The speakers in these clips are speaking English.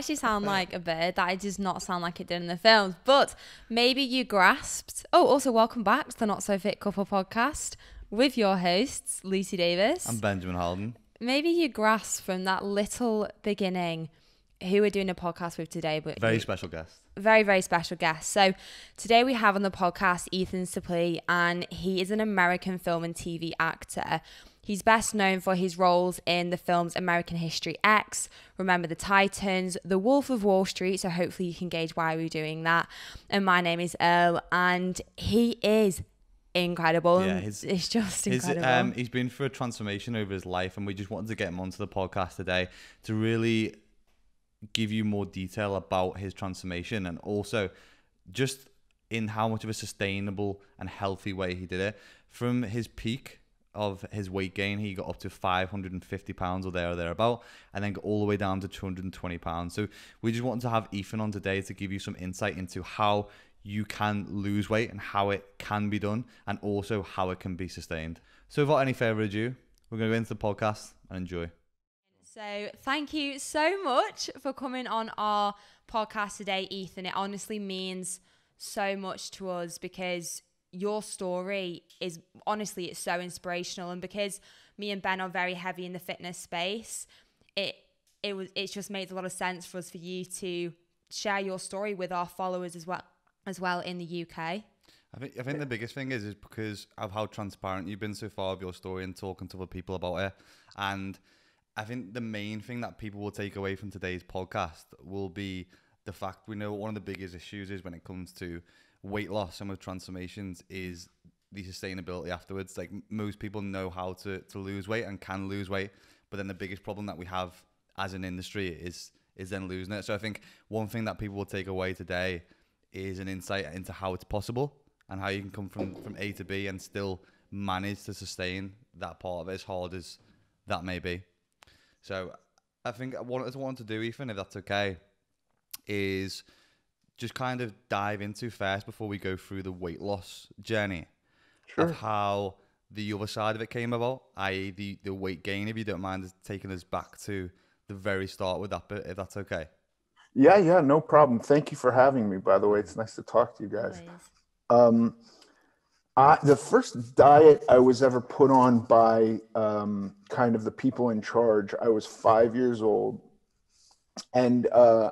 actually sound like a bird. That it does not sound like it did in the films. But maybe you grasped. Oh, also welcome back to the Not So Fit Couple podcast with your hosts Lucy Davis. I'm Benjamin Haldon. Maybe you grasped from that little beginning who we're doing a podcast with today, but very special guest. Very, very special guest. So today we have on the podcast Ethan Suplee, and he is an American film and TV actor. He's best known for his roles in the films American History X, Remember the Titans, The Wolf of Wall Street. So hopefully you can gauge why we're doing that. And my name is Earl, and he is incredible. Yeah, his, it's just incredible. His, um, he's been through a transformation over his life, and we just wanted to get him onto the podcast today to really give you more detail about his transformation and also just in how much of a sustainable and healthy way he did it. From his peak of his weight gain, he got up to 550 pounds or there or thereabout, and then got all the way down to 220 pounds. So we just wanted to have Ethan on today to give you some insight into how you can lose weight and how it can be done, and also how it can be sustained. So without any further ado, we're going to go into the podcast and enjoy. So, thank you so much for coming on our podcast today, Ethan. It honestly means so much to us because your story is honestly it's so inspirational and because me and Ben are very heavy in the fitness space, it it was it's just made a lot of sense for us for you to share your story with our followers as well as well in the UK. I think I think the biggest thing is is because of how transparent you've been so far of your story and talking to other people about it. And I think the main thing that people will take away from today's podcast will be the fact we know one of the biggest issues is when it comes to weight loss and with transformations is the sustainability afterwards. Like most people know how to, to lose weight and can lose weight, but then the biggest problem that we have as an industry is is then losing it. So I think one thing that people will take away today is an insight into how it's possible and how you can come from, from A to B and still manage to sustain that part of it as hard as that may be. So I think what I want to do, Ethan, if that's okay, is just kind of dive into first before we go through the weight loss journey sure. of how the other side of it came about, i.e., the, the weight gain, if you don't mind taking us back to the very start with that bit, if that's okay. Yeah, yeah, no problem. Thank you for having me, by the way. It's nice to talk to you guys. Um, I, the first diet I was ever put on by um, kind of the people in charge, I was five years old. And uh,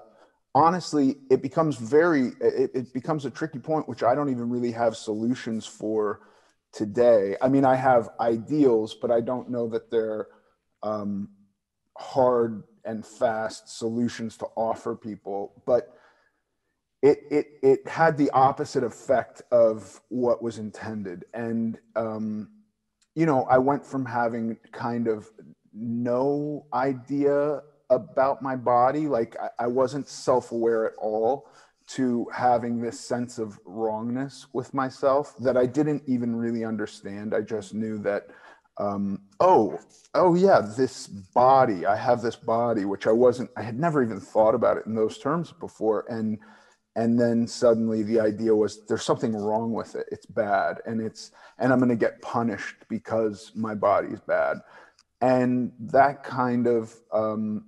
honestly, it becomes very, it, it, becomes a tricky point, which I don't even really have solutions for today. I mean, I have ideals, but I don't know that they're um, hard and fast solutions to offer people. But it it it had the opposite effect of what was intended and um, you know i went from having kind of no idea about my body like I, I wasn't self-aware at all to having this sense of wrongness with myself that i didn't even really understand. I just knew that um, oh oh yeah this body i have this body which i wasn't i had never even thought about it in those terms before. And and then suddenly the idea was there's something wrong with it. It's bad. And it's and i'm going to get punished because my body's bad and that kind of um,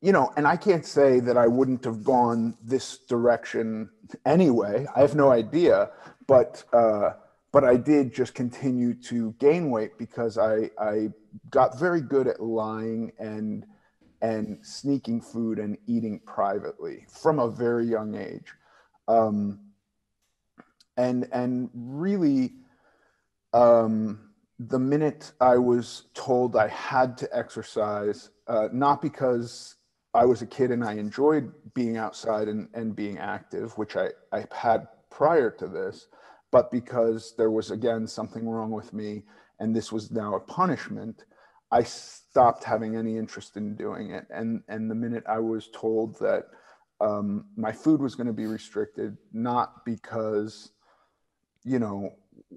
you know and i can't say that i wouldn't have gone this direction anyway i have no idea but uh, but i did just continue to gain weight because i i got very good at lying and and sneaking food and eating privately from a very young age. Um, and, and really, um, the minute I was told I had to exercise, uh, not because I was a kid and I enjoyed being outside and, and being active, which I, I had prior to this, but because there was again something wrong with me and this was now a punishment, I stopped having any interest in doing it. And, and the minute I was told that um, my food was going to be restricted, not because, you know,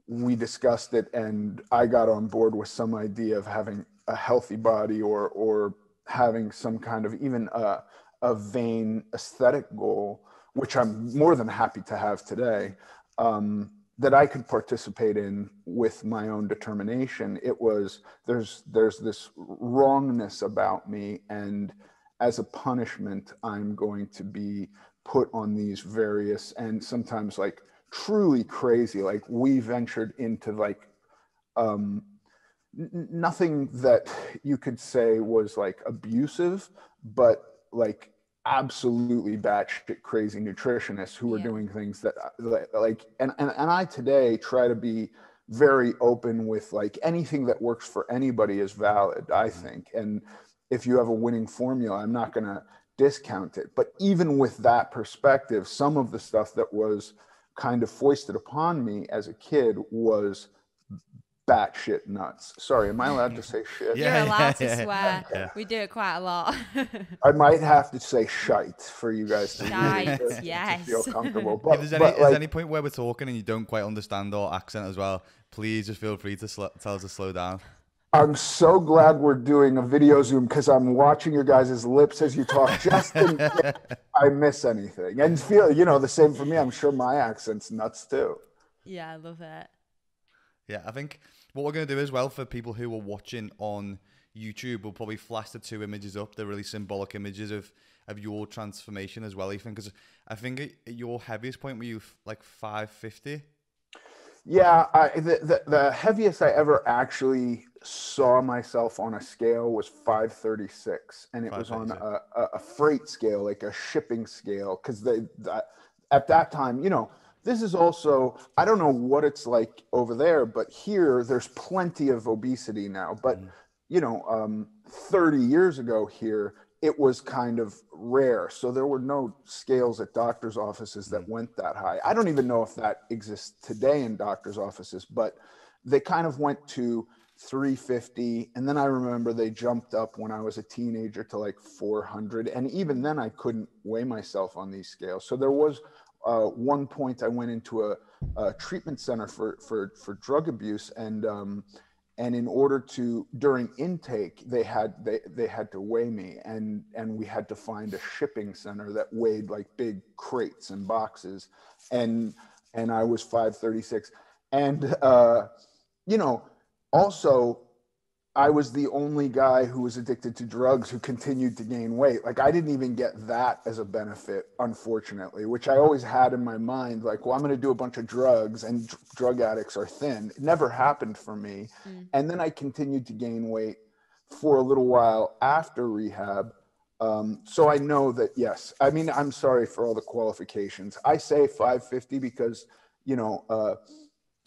we discussed it and I got on board with some idea of having a healthy body or, or having some kind of even a, a vain aesthetic goal, which I'm more than happy to have today. Um, that I could participate in with my own determination. It was there's there's this wrongness about me, and as a punishment, I'm going to be put on these various and sometimes like truly crazy. Like we ventured into like um, n- nothing that you could say was like abusive, but like absolutely batshit crazy nutritionists who were yeah. doing things that like and, and and I today try to be very open with like anything that works for anybody is valid, I mm-hmm. think. And if you have a winning formula, I'm not going to discount it. But even with that perspective, some of the stuff that was kind of foisted upon me as a kid was batshit nuts. Sorry, am I allowed to say shit? Yeah, You're allowed yeah, to swear. Yeah. We do it quite a lot. I might have to say shite for you guys to, shite, to, yes. to feel comfortable. But, if there's any, like, any point where we're talking and you don't quite understand our accent as well, please just feel free to sl- tell us to slow down. I'm so glad we're doing a video Zoom because I'm watching your guys' lips as you talk, just in case I miss anything. And feel, you know, the same for me. I'm sure my accent's nuts too. Yeah, I love it. Yeah, I think what we're going to do as well for people who are watching on YouTube, we'll probably flash the two images up. They're really symbolic images of of your transformation as well, Ethan. Because I think at your heaviest point were you like 550. Yeah, I, the, the, the heaviest I ever actually saw myself on a scale was 536, and it was on a, a, freight scale, like a shipping scale, because they that, at that time, you know, this is also I don't know what it's like over there, but here there's plenty of obesity now. But mm. you know, um, 30 years ago here, it was kind of rare. So there were no scales at doctors' offices that mm. went that high. I don't even know if that exists today in doctors' offices, but they kind of went to 350 and then i remember they jumped up when i was a teenager to like 400 and even then i couldn't weigh myself on these scales so there was uh, one point i went into a, a, treatment center for for for drug abuse and um, and in order to during intake they had they, they had to weigh me and and we had to find a shipping center that weighed like big crates and boxes. And and i was 536 and uh you know also I was the only guy who was addicted to drugs who continued to gain weight. Like I didn't even get that as a benefit, unfortunately, which I always had in my mind. Like, well, I'm going to do a bunch of drugs, and dr- drug addicts are thin. It never happened for me. Mm. And then I continued to gain weight for a little while after rehab. Um, so I know that yes. I mean, I'm sorry for all the qualifications. I say 550 because you know uh,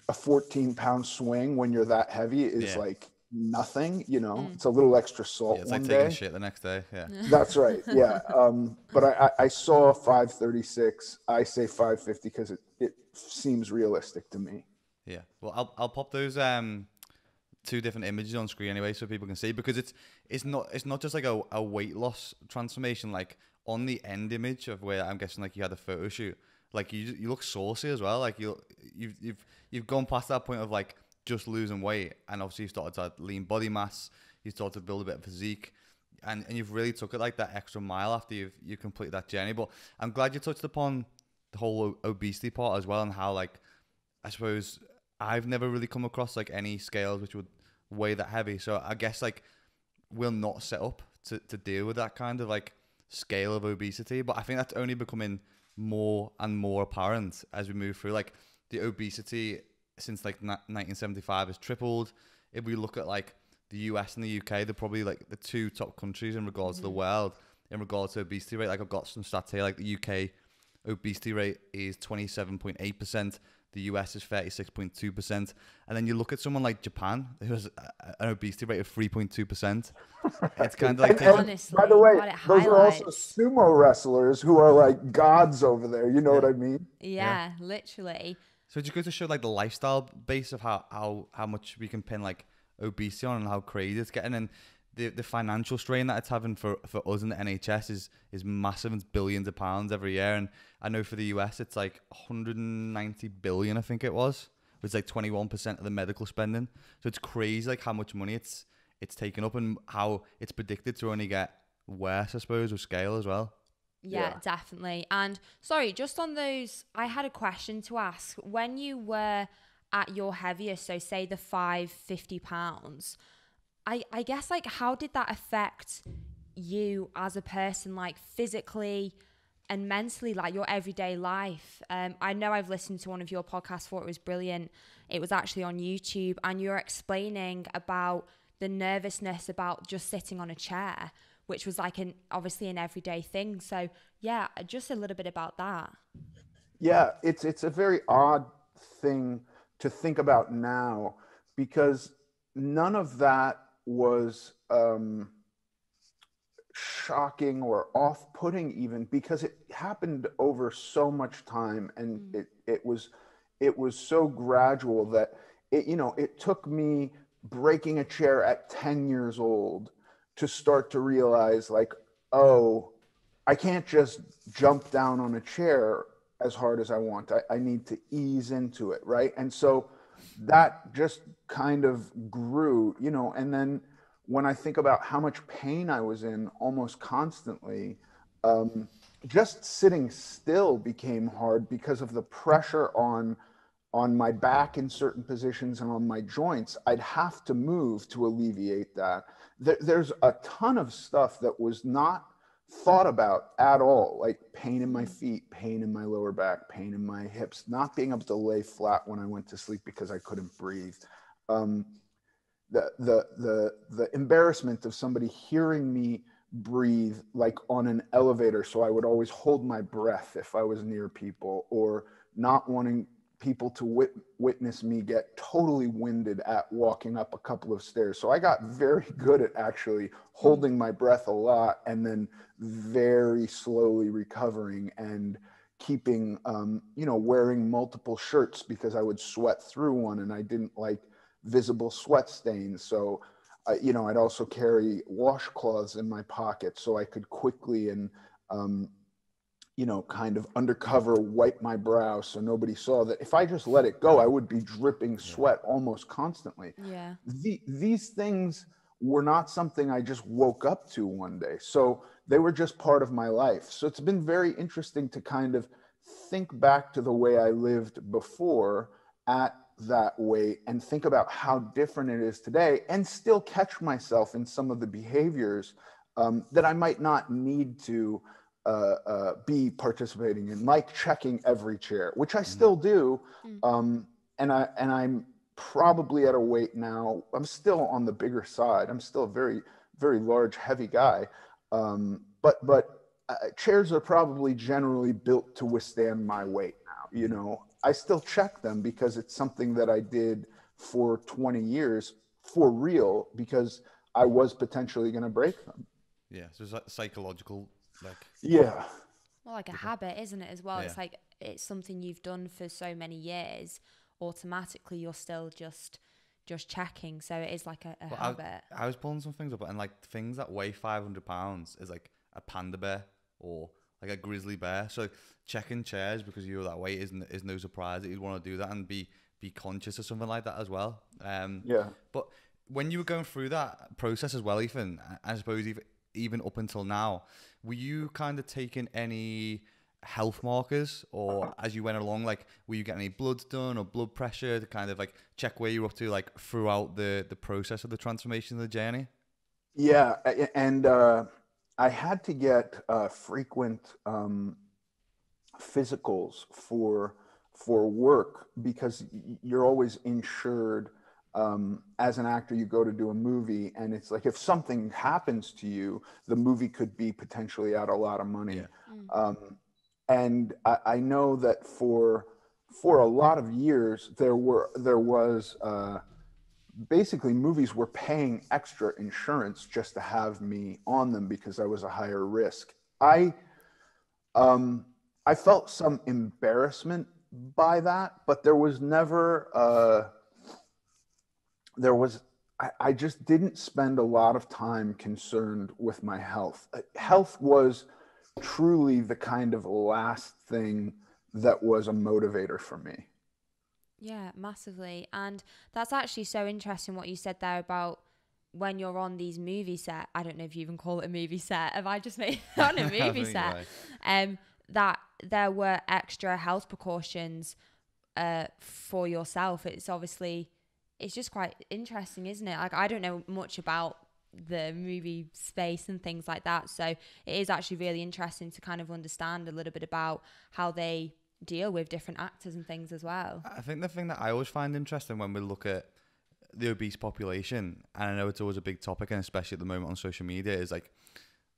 a 14 pound swing when you're that heavy is yeah. like nothing, you know, mm. it's a little extra salt. Yeah, it's like day. taking shit the next day. Yeah. That's right. Yeah. Um, but I, I, saw 536. I say 550 because it, it seems realistic to me. Yeah. Well, I'll, I'll pop those um, two different images on screen anyway so people can see because it's it's not it's not just like a, a weight loss transformation like on the end image of where I'm guessing like you had a photo shoot like you you look saucy as well like you you've you've you've gone past that point of like just losing weight, and obviously you started to lean body mass, you started to build a bit of physique, and, and you've really took it like that extra mile after you've you completed that journey. But I'm glad you touched upon the whole obesity part as well, and how like I suppose I've never really come across like any scales which would weigh that heavy. So I guess like we're not set up to, to deal with that kind of like scale of obesity. But I think that's only becoming more and more apparent as we move through. Like the obesity since like 1975 has tripled. If we look at like the US and the UK, they're probably like the two top countries in regards mm-hmm. to the mm-hmm. world in regards to obesity rate. Like I've got some stats here, like the UK obesity rate is 27.8%. The US is 36.2%. And then you look at someone like Japan, who has an obesity rate of 3.2%. It's kind of like. and, Honestly, by the way, those are also sumo wrestlers who are like gods over there. You know yeah. what I mean? Yeah, yeah. literally. So it just goes to show like the lifestyle base of how how how much we can pin like obesity on and how crazy it's getting? And the the financial strain that it's having for, for us in the NHS is is massive. It's billions of pounds every year. And I know for the US it's like 190 billion I think it was it's like 21% of the medical spending. So it's crazy like how much money it's it's taken up and how it's predicted to only get worse I suppose with scale as well yeah, yeah, definitely. And sorry, just on those, I had a question to ask. When you were at your heaviest, so say the five fifty pounds, I I guess like how did that affect you as a person, like physically and mentally, like your everyday life. Um, I know I've listened to one of your podcasts for it was brilliant. It was actually on YouTube, and you're explaining about the nervousness about just sitting on a chair, which was like an obviously an everyday thing. So yeah, just a little bit about that. Yeah, it's it's a very odd thing to think about now because none of that was um, shocking or off-putting even because it happened over so much time and mm. it it was it was so gradual that it you know it took me breaking a chair at 10 years old to start to realize like oh i can't just jump down on a chair as hard as i want i, I need to ease into it right and so that just kind of grew you know and then when I think about how much pain I was in almost constantly, um, just sitting still became hard because of the pressure on on my back in certain positions and on my joints. I'd have to move to alleviate that. There, there's a ton of stuff that was not thought about at all, like pain in my feet, pain in my lower back, pain in my hips, not being able to lay flat when I went to sleep because I couldn't breathe. Um, the the the the embarrassment of somebody hearing me breathe like on an elevator so i would always hold my breath if i was near people or not wanting people to wit- witness me get totally winded at walking up a couple of stairs so i got very good at actually holding my breath a lot and then very slowly recovering and keeping um, you know wearing multiple shirts because i would sweat through one and i didn't like visible sweat stains. So, uh, you know, I'd also carry washcloths in my pocket so I could quickly and, um, you know, kind of undercover wipe my brow so nobody saw that. If I just let it go, I would be dripping sweat almost constantly. Yeah. The, these things were not something I just woke up to one day. So they were just part of my life. So it's been very interesting to kind of think back to the way I lived before at that weight and think about how different it is today and still catch myself in some of the behaviors um, that I might not need to uh, uh, be participating in, like checking every chair, which I mm-hmm. still do. Mm. Um, and I and I'm probably at a weight now. I'm still on the bigger side. I'm still a very very large, heavy guy. Um, but but uh, chairs are probably generally built to withstand my weight now. You know, I still check them because it's something that I did for 20 years for real because I was potentially going to break them. Yeah, so it's like psychological, like yeah, well, like a habit, isn't it? As well, yeah. it's like it's something you've done for so many years. Automatically, you're still just just checking, so it is like a, a habit. I, I was pulling some things up, and like things that weigh 500 pounds is like a panda bear or like a grizzly bear. So checking chairs because you're that weight isn't is no surprise that you'd want to do that and be be conscious of something like that as well. Um, yeah. But when you were going through that process as well, Ethan, I suppose even even up until now, were you kind of taking any health markers or as you went along like were you getting any bloods done or blood pressure to kind of like check where you're up to like throughout the the process of the transformation of the journey? Yeah and uh I had to get uh, frequent um, physicals for for work because you're always insured um, as an actor. You go to do a movie, and it's like if something happens to you, the movie could be potentially out a lot of money. Yeah. Mm. Um, and I, I, know that for for a lot of years there were there was. Uh, basically movies were paying extra insurance just to have me on them because I was a higher risk. I um, I felt some embarrassment by that, but there was never uh, there was I, I just didn't spend a lot of time concerned with my health. Uh, health was truly the kind of last thing that was a motivator for me. Yeah, massively. And that's actually so interesting what you said there about when you're on these movie set. I don't know if you even call it a movie set. Have I just made on a movie set? Um, that there were extra health precautions uh for yourself. It's obviously it's just quite interesting, isn't it? Like I don't know much about the movie space and things like that. So it is actually really interesting to kind of understand a little bit about how they deal with different actors and things as well. I think the thing that I always find interesting when we look at the obese population, and I know it's always a big topic, and especially at the moment on social media, is like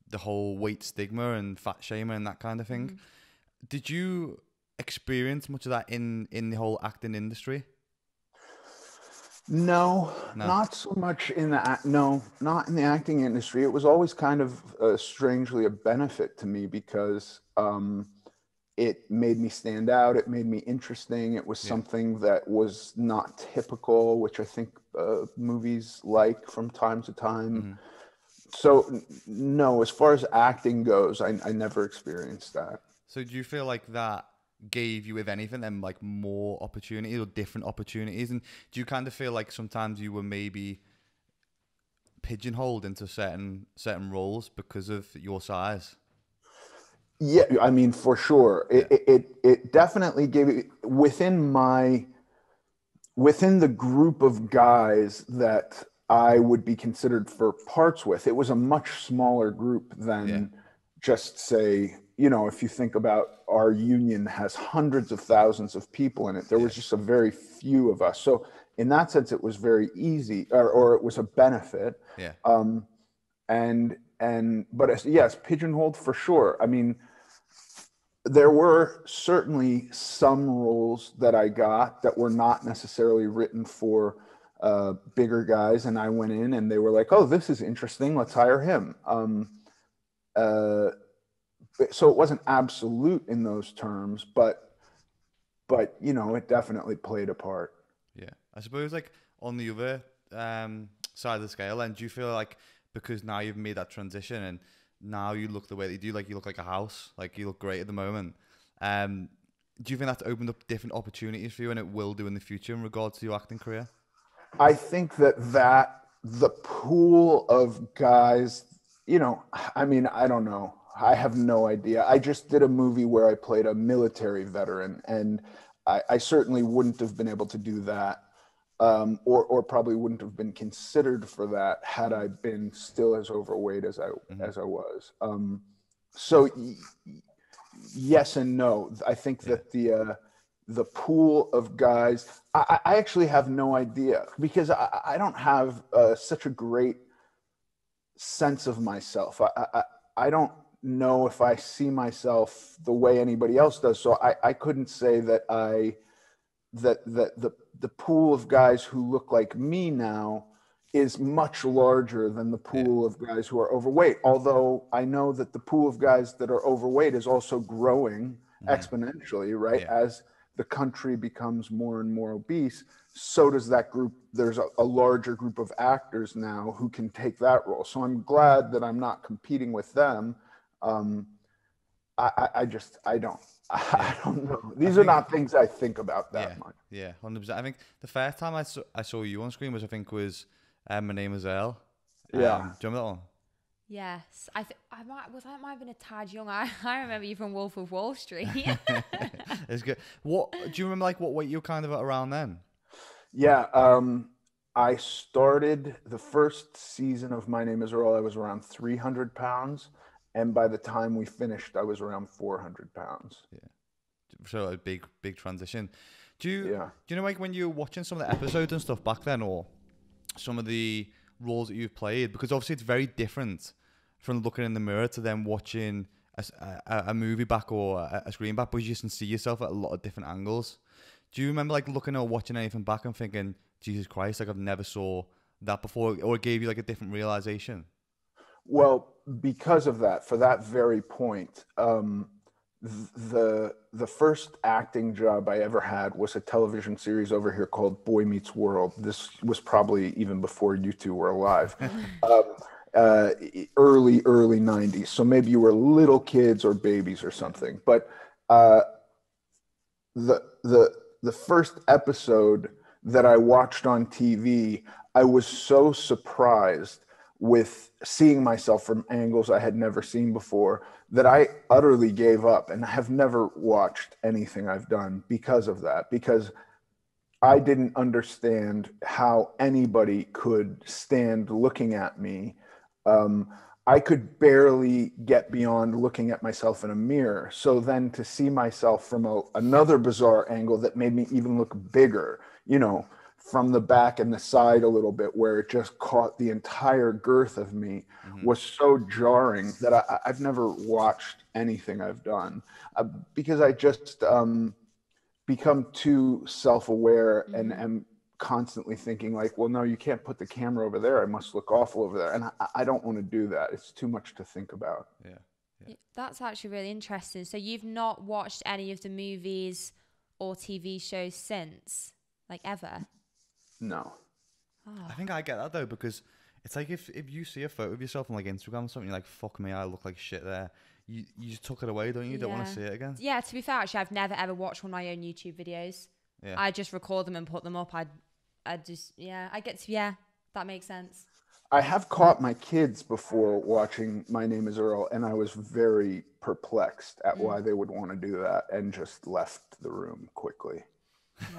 the whole weight stigma and fat shaming and that kind of thing. Mm. Did you experience much of that in in the whole acting industry? No, no, not so much in the no, not in the acting industry. It was always kind of uh, strangely a benefit to me because um, it made me stand out. It made me interesting. It was yeah. something that was not typical, which I think uh, movies like from time to time. Mm-hmm. So, no, as far as acting goes, I, I never experienced that. So, do you feel like that gave you, if anything, then like more opportunities or different opportunities? And do you kind of feel like sometimes you were maybe pigeonholed into certain certain roles because of your size? Yeah, I mean, for sure, yeah. it, it it definitely gave within my within the group of guys that I would be considered for parts with. It was a much smaller group than yeah. just say you know, if you think about our union has hundreds of thousands of people in it, there was just a very few of us. So in that sense, it was very easy, or, or it was a benefit. Yeah. Um, and and but yes, pigeonholed for sure. I mean, there were certainly some roles that I got that were not necessarily written for uh, bigger guys, and I went in and they were like, "Oh, this is interesting. Let's hire him." Um, uh, so it wasn't absolute in those terms, but but you know, it definitely played a part. Yeah, I suppose like on the other um, side of the scale, and do you feel like because now you've made that transition and now you look the way that you do, like you look like a house, like you look great at the moment. Um, do you think that's opened up different opportunities for you, and it will do in the future in regards to your acting career? I think that that the pool of guys, you know, I mean, I don't know. I have no idea. I just did a movie where I played a military veteran, and I, I certainly wouldn't have been able to do that, um, or or probably wouldn't have been considered for that had I been still as overweight as I mm-hmm. as I was. Um, so y- yes and no. I think that the uh, the pool of guys. I, I, actually have no idea because I, I don't have uh, such a great sense of myself. I, I, I don't know if I see myself the way anybody else does. So I, I couldn't say that I that that the the pool of guys who look like me now is much larger than the pool yeah. of guys who are overweight. Although I know that the pool of guys that are overweight is also growing mm. exponentially, right? Yeah. As the country becomes more and more obese, so does that group. There's a, a, larger group of actors now who can take that role. So I'm glad that I'm not competing with them um, I, I just I don't I don't know. These think, are not things I think about that yeah, much. Yeah, hundred percent. I think the first time I saw I saw you on screen was I think was um, my name is Earl. Yeah, um, do you remember that one? Yes, I th- I might was that might have been a tad young. I, I remember you from Wolf of Wall Street. it's good. What do you remember? Like what weight you kind of around then? Yeah, um, I started the first season of My Name Is Earl. I was around three hundred pounds and by the time we finished, I was around 400 pounds. Yeah, so a big, big transition. Do you, yeah. do you know like when you were watching some of the episodes and stuff back then, or some of the roles that you've played? Because obviously it's very different from looking in the mirror to then watching a, a, a movie back or a, a, screen back, because you can see yourself at a lot of different angles. Do you remember like looking or watching anything back and thinking, Jesus Christ, like I've never saw that before, or it gave you like a different realization? Well, because of that, for that very point, um, the the first acting job I ever had was a television series over here called Boy Meets World. This was probably even before you two were alive. um, uh, early early 90s so maybe you were little kids or babies or something but uh, the the the first episode that i watched on tv i was so surprised with seeing myself from angles I had never seen before that I utterly gave up and have never watched anything I've done because of that. Because I didn't understand how anybody could stand looking at me Um, I could barely get beyond looking at myself in a mirror. So then to see myself from a, another bizarre angle that made me even look bigger, you know, from the back and the side a little bit, where it just caught the entire girth of me, mm-hmm. was so jarring that I, have never watched anything I've done uh, because I just um, become too self aware mm-hmm. and am constantly thinking like well no you can't put the camera over there i must look awful over there and i, I don't want to do that it's too much to think about yeah. yeah that's actually really interesting so you've not watched any of the movies or tv shows since like ever no oh. i think i get that though because it's like if, if you see a photo of yourself on like instagram or something you're like fuck me i look like shit there you you just took it away don't you, you don't want to see it again yeah to be fair actually i've never ever watched one of my own youtube videos yeah. I just record them and put them up. I I just yeah, I get to yeah, that makes sense. I have caught my kids before watching My Name Is Earl, and I was very perplexed at mm. why they would want to do that, and just left the room quickly.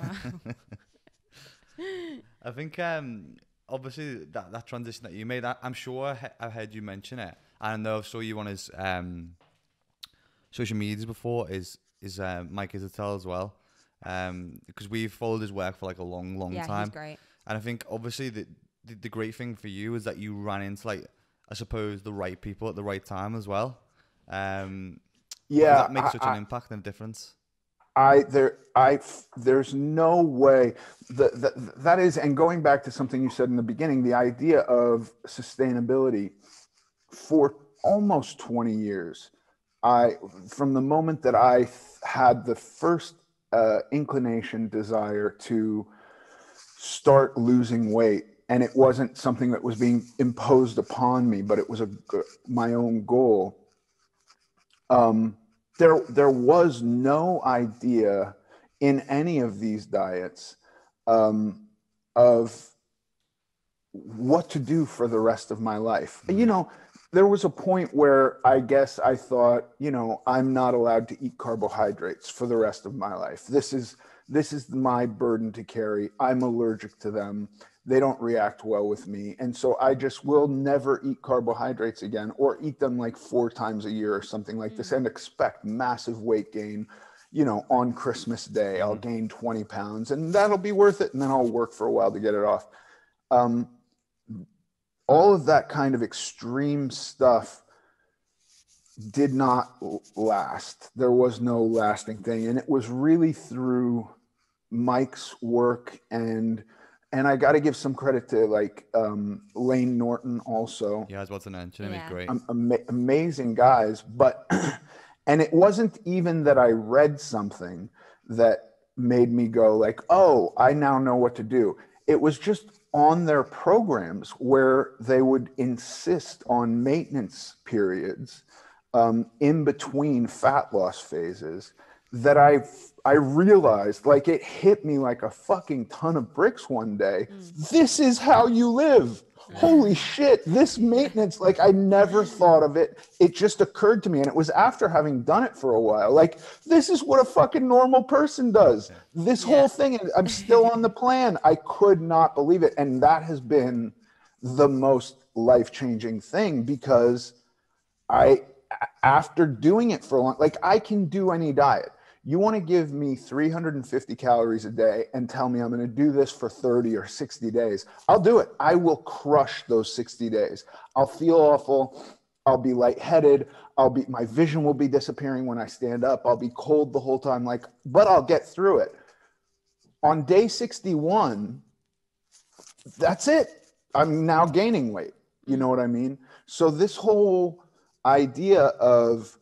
Wow. I think um, obviously that, that transition that you made, I, am sure I've heard you mention it. I know I've saw you on his um, social medias before. Is is uh, Mike Israetel as well? um, because we've followed his work for like a long, long yeah, time. He's great. And I think obviously the, the, the great thing for you is that you ran into like I suppose the right people at the right time as well. Um, yeah, that makes I, such an impact and a difference. I there I there's no way that, that that is and going back to something you said in the beginning, the idea of sustainability for almost 20 years. I from the moment that I had the first uh, inclination, desire to start losing weight. And it wasn't something that was being imposed upon me, but it was a, my own goal. Um, there, there was no idea in any of these diets um, of what to do for the rest of my life. You know, there was a point where I guess I thought, you know, I'm not allowed to eat carbohydrates for the rest of my life. This is this is my burden to carry. I'm allergic to them. They don't react well with me. And so I just will never eat carbohydrates again or eat them like four times a year or something like mm-hmm. this mm. and expect massive weight gain. You know, on Christmas Day, I'll mm-hmm. gain 20 pounds and that'll be worth it. And then I'll work for a while to get it off. Um, all of that kind of extreme stuff did not last. There was no lasting thing. And it was really through Mike's work and and I got to give some credit to like um, Layne Norton also. Yeah, I was about to mention. Yeah. Great. Um, amazing guys, but and it wasn't even that I read something that made me go like, "Oh, I now know what to do." It was just on their programs where they would insist on maintenance periods um, in between fat loss phases that I I realized like it hit me like a fucking ton of bricks one day. Mm. This is how you live holy shit, this maintenance, like I never thought of it. It just occurred to me. And it was after having done it for a while. Like, this is what a fucking normal person does. This yeah. whole thing, I'm still on the plan. I could not believe it. And that has been the most life changing thing because I, after doing it for a long, like I can do any diet you want to give me 350 calories a day and tell me I'm going to do this for 30 or 60 days, I'll do it. I will crush those 60 days. I'll feel awful. I'll be lightheaded. I'll be my vision will be disappearing when I stand up. I'll be cold the whole time like but I'll get through it. On day 61, that's it. I'm now gaining weight. You mm. know what I mean? So this whole idea of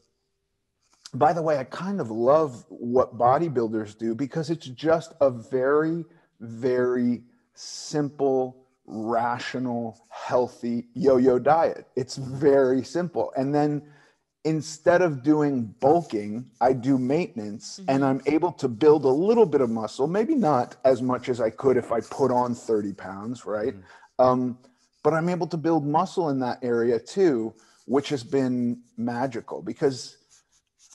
by the way, I kind of love what bodybuilders do because it's just a very, very simple, rational, healthy yo yo diet. It's very simple. And then instead of doing bulking, I do maintenance mm-hmm. and I'm able to build a little bit of muscle, maybe not as much as I could if I put on 30 pounds, right? Mm-hmm. Um, but I'm able to build muscle in that area too, which has been magical because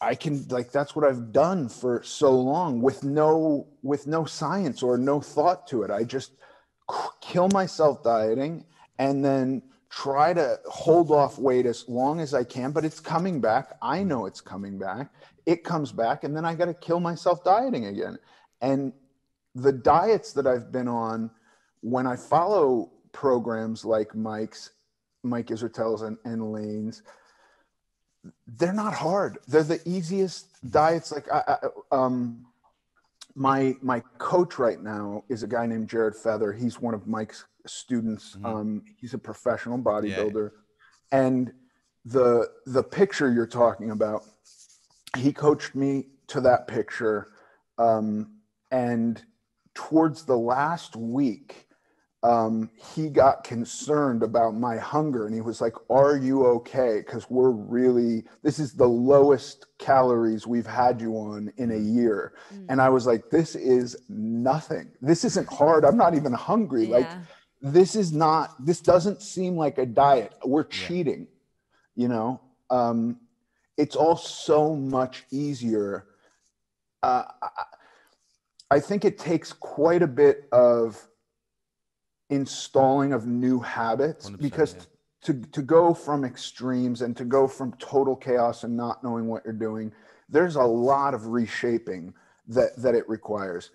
I can like that's what I've done for so long with no with no science or no thought to it. I just kill myself dieting and then try to hold off weight as long as I can, but it's coming back. I mm-hmm. know it's coming back. It comes back, and then I got to kill myself dieting again. And the diets that I've been on, when I follow programs like Mike's, Mike Israetel's and, and Layne's, they're not hard. They're the easiest diets. Like I, I um, my my coach right now is a guy named Jared Feather. He's one of Mike's students. Mm-hmm. Um, he's a professional bodybuilder, yeah. and the the picture you're talking about, he coached me to that picture, um, and towards the last week, um, he got concerned about my hunger and he was like, Are you okay? Because we're really, this is the lowest calories we've had you on in a year. Mm. And I was like, This is nothing. This isn't hard. I'm not even hungry. Yeah. Like, this is not, this doesn't seem like a diet. We're cheating, yeah. you know? Um, it's all so much easier. Uh, I, I think it takes quite a bit of, installing of new habits because yeah. to, to go from extremes and to go from total chaos and not knowing what you're doing there's a lot of reshaping that that it requires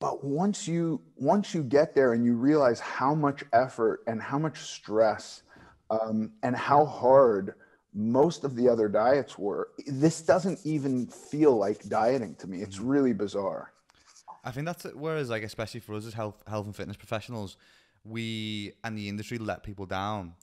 but once you once you get there and you realize how much effort and how much stress um, and how hard most of the other diets were this doesn't even feel like dieting to me it's mm-hmm. really bizarre i think that's whereas like especially for us as health health and fitness professionals we and the industry let people down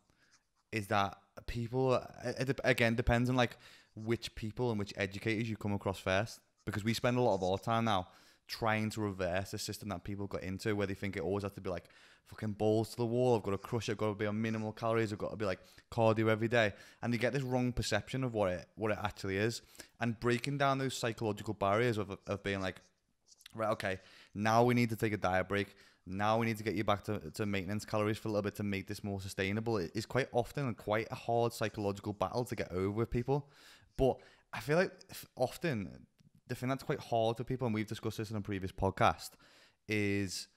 is that people it, again depends on like which people and which educators you come across first because we spend a lot of our time now trying to reverse the system that people got into where they think it always has to be like fucking balls to the wall. I've got to crush it. I've got to be on minimal calories. I've got to be like cardio every day. And you get this wrong perception of what it what it actually is. And breaking down those psychological barriers of, of being like, right, okay, now we need to take a diet break now we need to get you back to, to maintenance calories for a little bit to make this more sustainable. It is quite often quite a hard psychological battle to get over with people. But i feel like often the thing that's quite hard for people and we've discussed this in a previous podcast is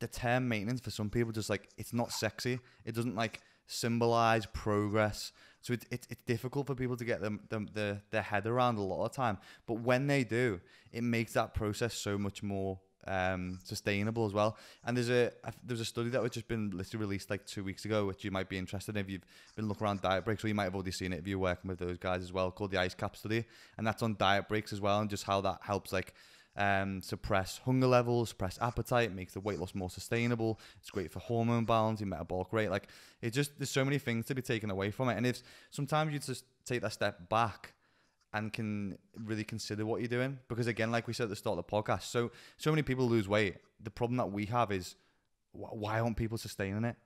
the term maintenance for some people just like it's not sexy. It doesn't like symbolize progress. So it, it, it's difficult for people to get them, them the, their head around a lot of time. But when they do it makes that process so much more um, sustainable as well. And there's a, there's a study that was just been literally released like two weeks ago, which you might be interested in if you've been looking around diet breaks, or you might have already seen it if you're working with those guys as well, called the ICECAP study, and that's on diet breaks as well, and just how that helps like um, suppress hunger levels, suppress appetite, makes the weight loss more sustainable. It's great for hormone balance, your metabolic rate. Like it just there's so many things to be taken away from it, and if sometimes you just take that step back and can really consider what you're doing. Because again, like we said at the start of the podcast, so so many people lose weight. The problem that we have is why aren't people sustaining it?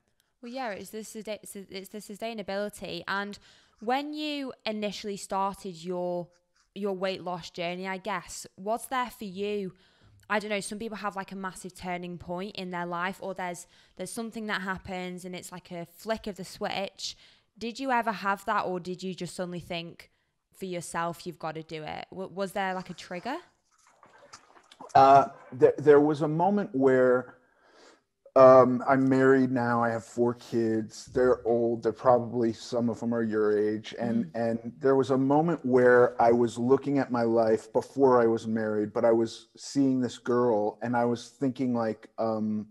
Well, yeah, it's the it's the sustainability, and when you initially started your your weight loss journey, I guess what's there for you? I don't know. Some people have like a massive turning point in their life, or there's there's something that happens and it's like a flick of the switch. Did you ever have that, or did you just suddenly think, for yourself you've got to do it was there like a trigger uh, there, there was a moment where um, i'm married now i have four kids they're old they're probably some of them are your age and mm. and there was a moment where i was looking at my life before i was married but i was seeing this girl and i was thinking like um,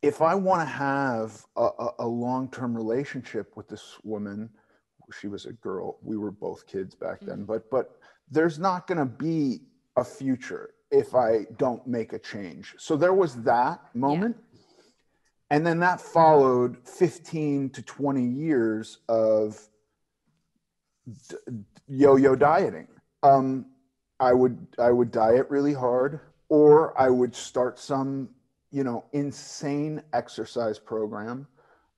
if i want to have a, a, a long-term relationship with this woman she was a girl. We were both kids back then, mm-hmm. but but there's not going to be a future if I don't make a change. So there was that moment. Yeah. And then that followed 15 to 20 years of d- yo-yo dieting. Um, I would I would diet really hard, or I would start some you know insane exercise program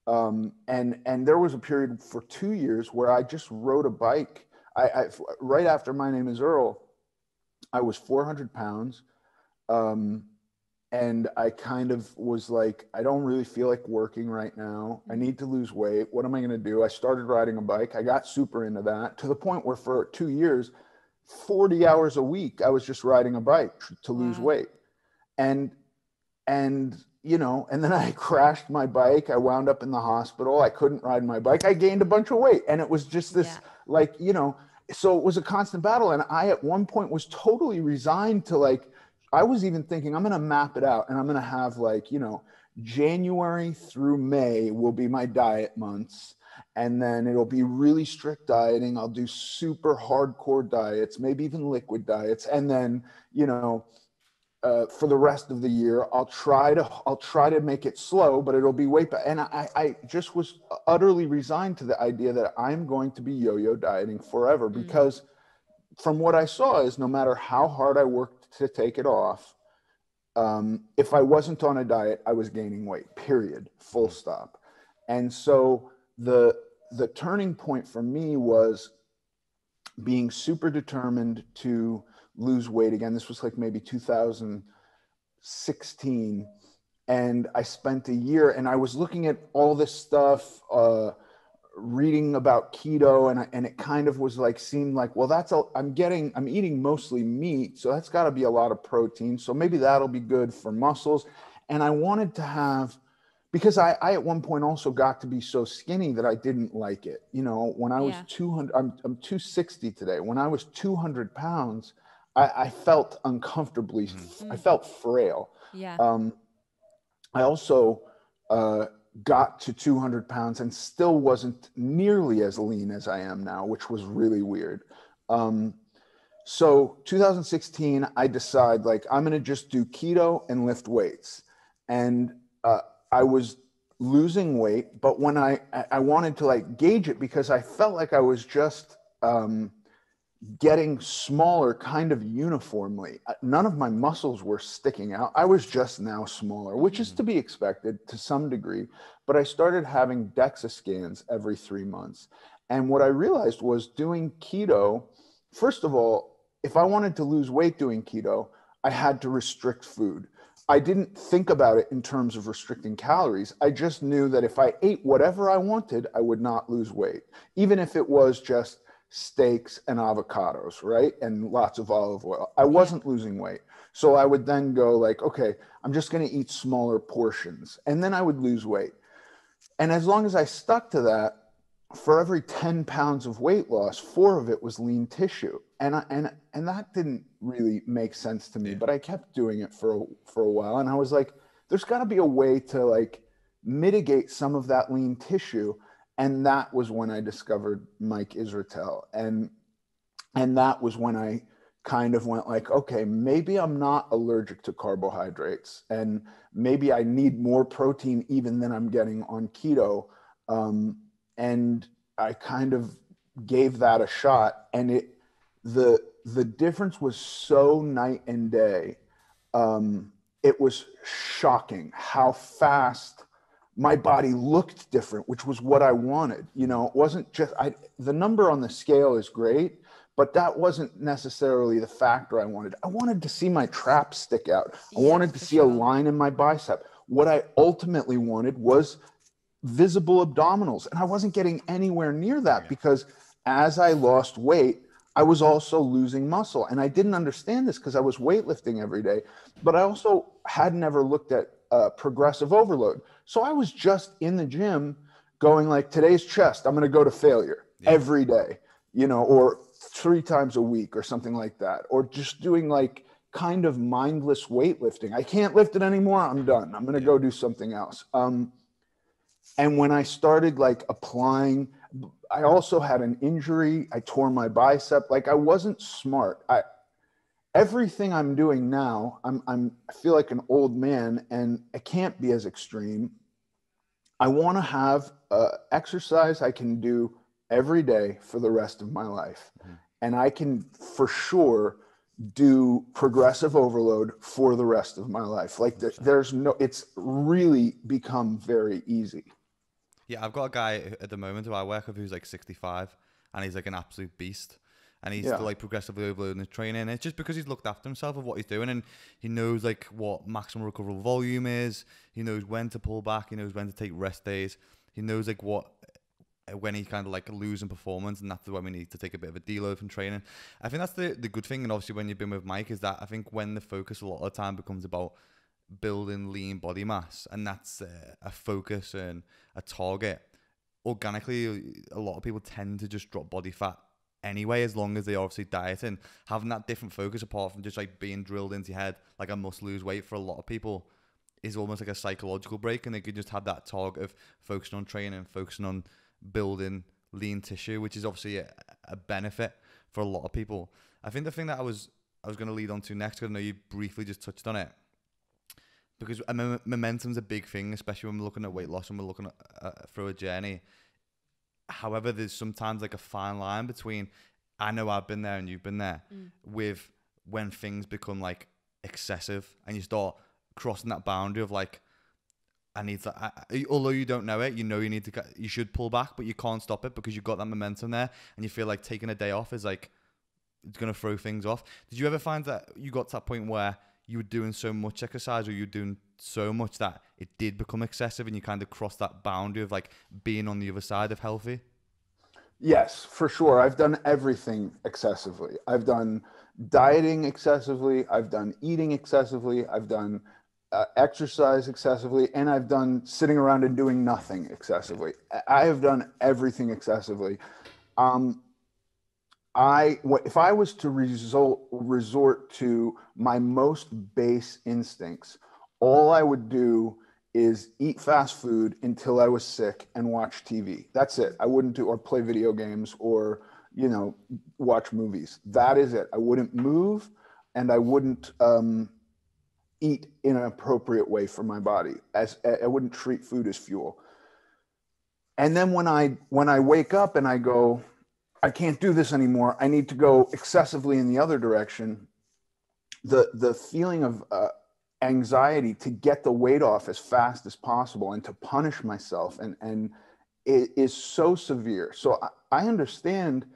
um, and and there was a period for two years where I just rode a bike. I, I right after my name is Earl, I was 400 pounds, um, and I kind of was like, I don't really feel like working right now. I need to lose weight. What am I going to do? I started riding a bike. I got super into that to the point where for two years, 40 hours a week, I was just riding a bike to lose wow. weight, and and you know, and then I crashed my bike. I wound up in the hospital. I couldn't ride my bike. I gained a bunch of weight. And it was just this, yeah. like, you know, so it was a constant battle. And I, at one point, was totally resigned to like, I was even thinking, I'm going to map it out and I'm going to have like, you know, January through May will be my diet months. And then it'll be really strict dieting. I'll do super hardcore diets, maybe even liquid diets. And then, you know, uh, for the rest of the year. I'll try to I'll try to make it slow, but it'll be way back. And I, I just was utterly resigned to the idea that I'm going to be yo-yo dieting forever mm-hmm. because from what I saw is no matter how hard I worked to take it off, um, if I wasn't on a diet, I was gaining weight. Period. Full stop. And so the the turning point for me was being super determined to lose weight again. This was like maybe 2016. And I spent a year and I was looking at all this stuff, uh, reading about keto, and, I, and it kind of was like, seemed like, well, that's, a, I'm getting, I'm eating mostly meat. So that's got to be a lot of protein. So maybe that'll be good for muscles. And I wanted to have, because I, I at one point also got to be so skinny that I didn't like it. You know, when I was yeah. 200, I'm, I'm 260 today. When I was 200 pounds, I, I felt uncomfortably, mm-hmm. I felt frail. Yeah. Um, I also uh, got to 200 pounds and still wasn't nearly as lean as I am now, which was really weird. Um, so 2016, I decide like I'm gonna just do keto and lift weights, and uh, I was losing weight, but when I I wanted to like gauge it because I felt like I was just um, getting smaller kind of uniformly. Uh, none of my muscles were sticking out. I was just now smaller, which is to be expected to some degree. But I started having DEXA scans every three months. And what I realized was doing keto, first of all, if I wanted to lose weight doing keto, I had to restrict food. I didn't think about it in terms of restricting calories. I just knew that if I ate whatever I wanted, I would not lose weight, even if it was just steaks and avocados, right? And lots of olive oil. I wasn't losing weight. So I would then go like, okay, I'm just going to eat smaller portions. And then I would lose weight. And as long as I stuck to that, for every 10 pounds of weight loss, four of it was lean tissue. And I, and and that didn't really make sense to me, yeah. but I kept doing it for a, for a while and I was like there's got to be a way to like mitigate some of that lean tissue and that was when I discovered Mike Israetel, and and that was when I kind of went like, okay, maybe I'm not allergic to carbohydrates, and maybe I need more protein even than I'm getting on keto, um, and I kind of gave that a shot, and it the the difference was so night and day. Um, it was shocking how fast my body looked different, which was what I wanted. You know, it wasn't just I the number on the scale is great, but that wasn't necessarily the factor I wanted. I wanted to see my traps stick out. I yeah, wanted to see sure. a line in my bicep. What I ultimately wanted was visible abdominals, and I wasn't getting anywhere near that yeah. because as I lost weight, I was also losing muscle. And I didn't understand this because I was weightlifting every day, but I also had never looked at uh, progressive overload. So I was just in the gym going like today's chest, I'm going to go to failure yeah. every day, you know, or three times a week or something like that, or just doing like kind of mindless weightlifting. I can't lift it anymore. I'm done. I'm going to yeah. go do something else. Um, and when I started like applying, I also had an injury. I tore my bicep. Like I wasn't smart. I, everything I'm doing now, I'm, I'm, I feel like an old man and it can't be as extreme. I want to have uh, exercise I can do every day for the rest of my life. Mm-hmm. And I can for sure do progressive overload for the rest of my life. Like the, there's no, it's really become very easy. Yeah, I've got a guy at the moment who I work with who's like 65 and he's like an absolute beast and he's yeah. like progressively overloading his training. It's just because he's looked after himself of what he's doing, and he knows like what maximum recoverable volume is. He knows when to pull back. He knows when to take rest days. He knows like what when he's kind of like losing performance, and that's when we need to take a bit of a deload from training. I think that's the the good thing, and obviously when you've been with Mike, is that I think when the focus a lot of the time becomes about building lean body mass and that's uh, a focus and a target organically a lot of people tend to just drop body fat anyway as long as they obviously diet and having that different focus apart from just like being drilled into your head like i must lose weight for a lot of people is almost like a psychological break and they could just have that target of focusing on training focusing on building lean tissue which is obviously a, a benefit for a lot of people i think the thing that i was i was going to lead on to next because i know you briefly just touched on it because momentum's a big thing, especially when we're looking at weight loss and we're looking at uh, through a journey. However, there's sometimes like a fine line between I know I've been there and you've been there mm. with when things become like excessive and you start crossing that boundary of like I need to. I, although you don't know it, you know you need to. You should pull back, but you can't stop it because you've got that momentum there, and you feel like taking a day off is like it's gonna throw things off. Did you ever find that you got to that point where you were doing so much exercise or you were doing so much that it did become excessive and you kind of crossed that boundary of like being on the other side of healthy? Yes, for sure. I've done everything excessively. I've done dieting excessively. I've done eating excessively. I've done uh, exercise excessively. And I've done sitting around and doing nothing excessively. I have done everything excessively. Um, I if I was to result, resort to my most base instincts, all I would do is eat fast food until I was sick and watch TV. That's it. I wouldn't do or play video games or you know watch movies. That is it. I wouldn't move and I wouldn't um, eat in an appropriate way for my body. As I wouldn't treat food as fuel. And then when I when I wake up and I go, I can't do this anymore. I need to go excessively in the other direction. The the feeling of uh, anxiety to get the weight off as fast as possible and to punish myself and and it is so severe. So I, I understand,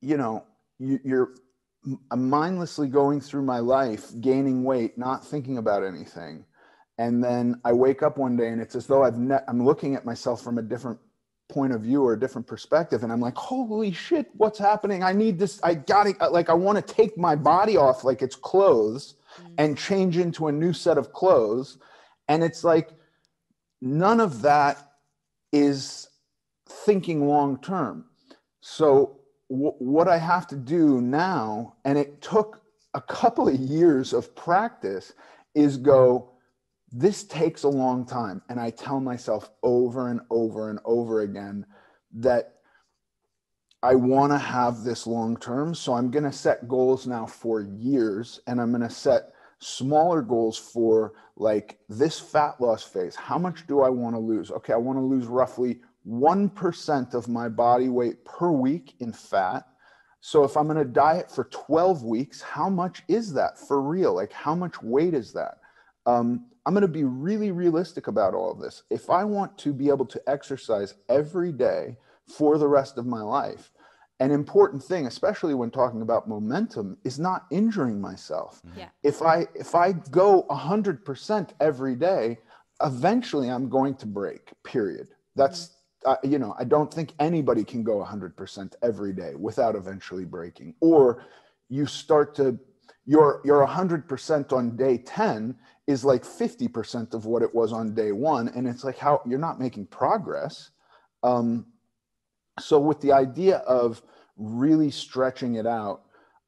you know, you, you're mindlessly going through my life, gaining weight, not thinking about anything, and then I wake up one day and it's as though I've ne- I'm looking at myself from a different point of view or a different perspective and i'm like holy shit what's happening i need this i gotta like i want to take my body off like it's clothes mm. and change into a new set of clothes and it's like none of that is thinking long term so w- what i have to do now and it took a couple of years of practice is go this takes a long time. And I tell myself over and over and over again that I want to have this long term. So I'm going to set goals now for years and I'm going to set smaller goals for like this fat loss phase. How much do I want to lose? Okay, I want to lose roughly 1% of my body weight per week in fat. So if I'm going to diet for 12 weeks, how much is that for real? Like, how much weight is that? Um, I'm going to be really realistic about all of this. If I want to be able to exercise every day for the rest of my life, an important thing, especially when talking about momentum, is not injuring myself. Mm-hmm. Yeah. If I if I go 100% every day, eventually I'm going to break. Period. That's mm-hmm. uh, you know I don't think anybody can go 100% every day without eventually breaking. Or you start to you're you're 100% on day 10 is like 50% of what it was on day one. And it's like how you're not making progress. Um, so, with the idea of really stretching it out,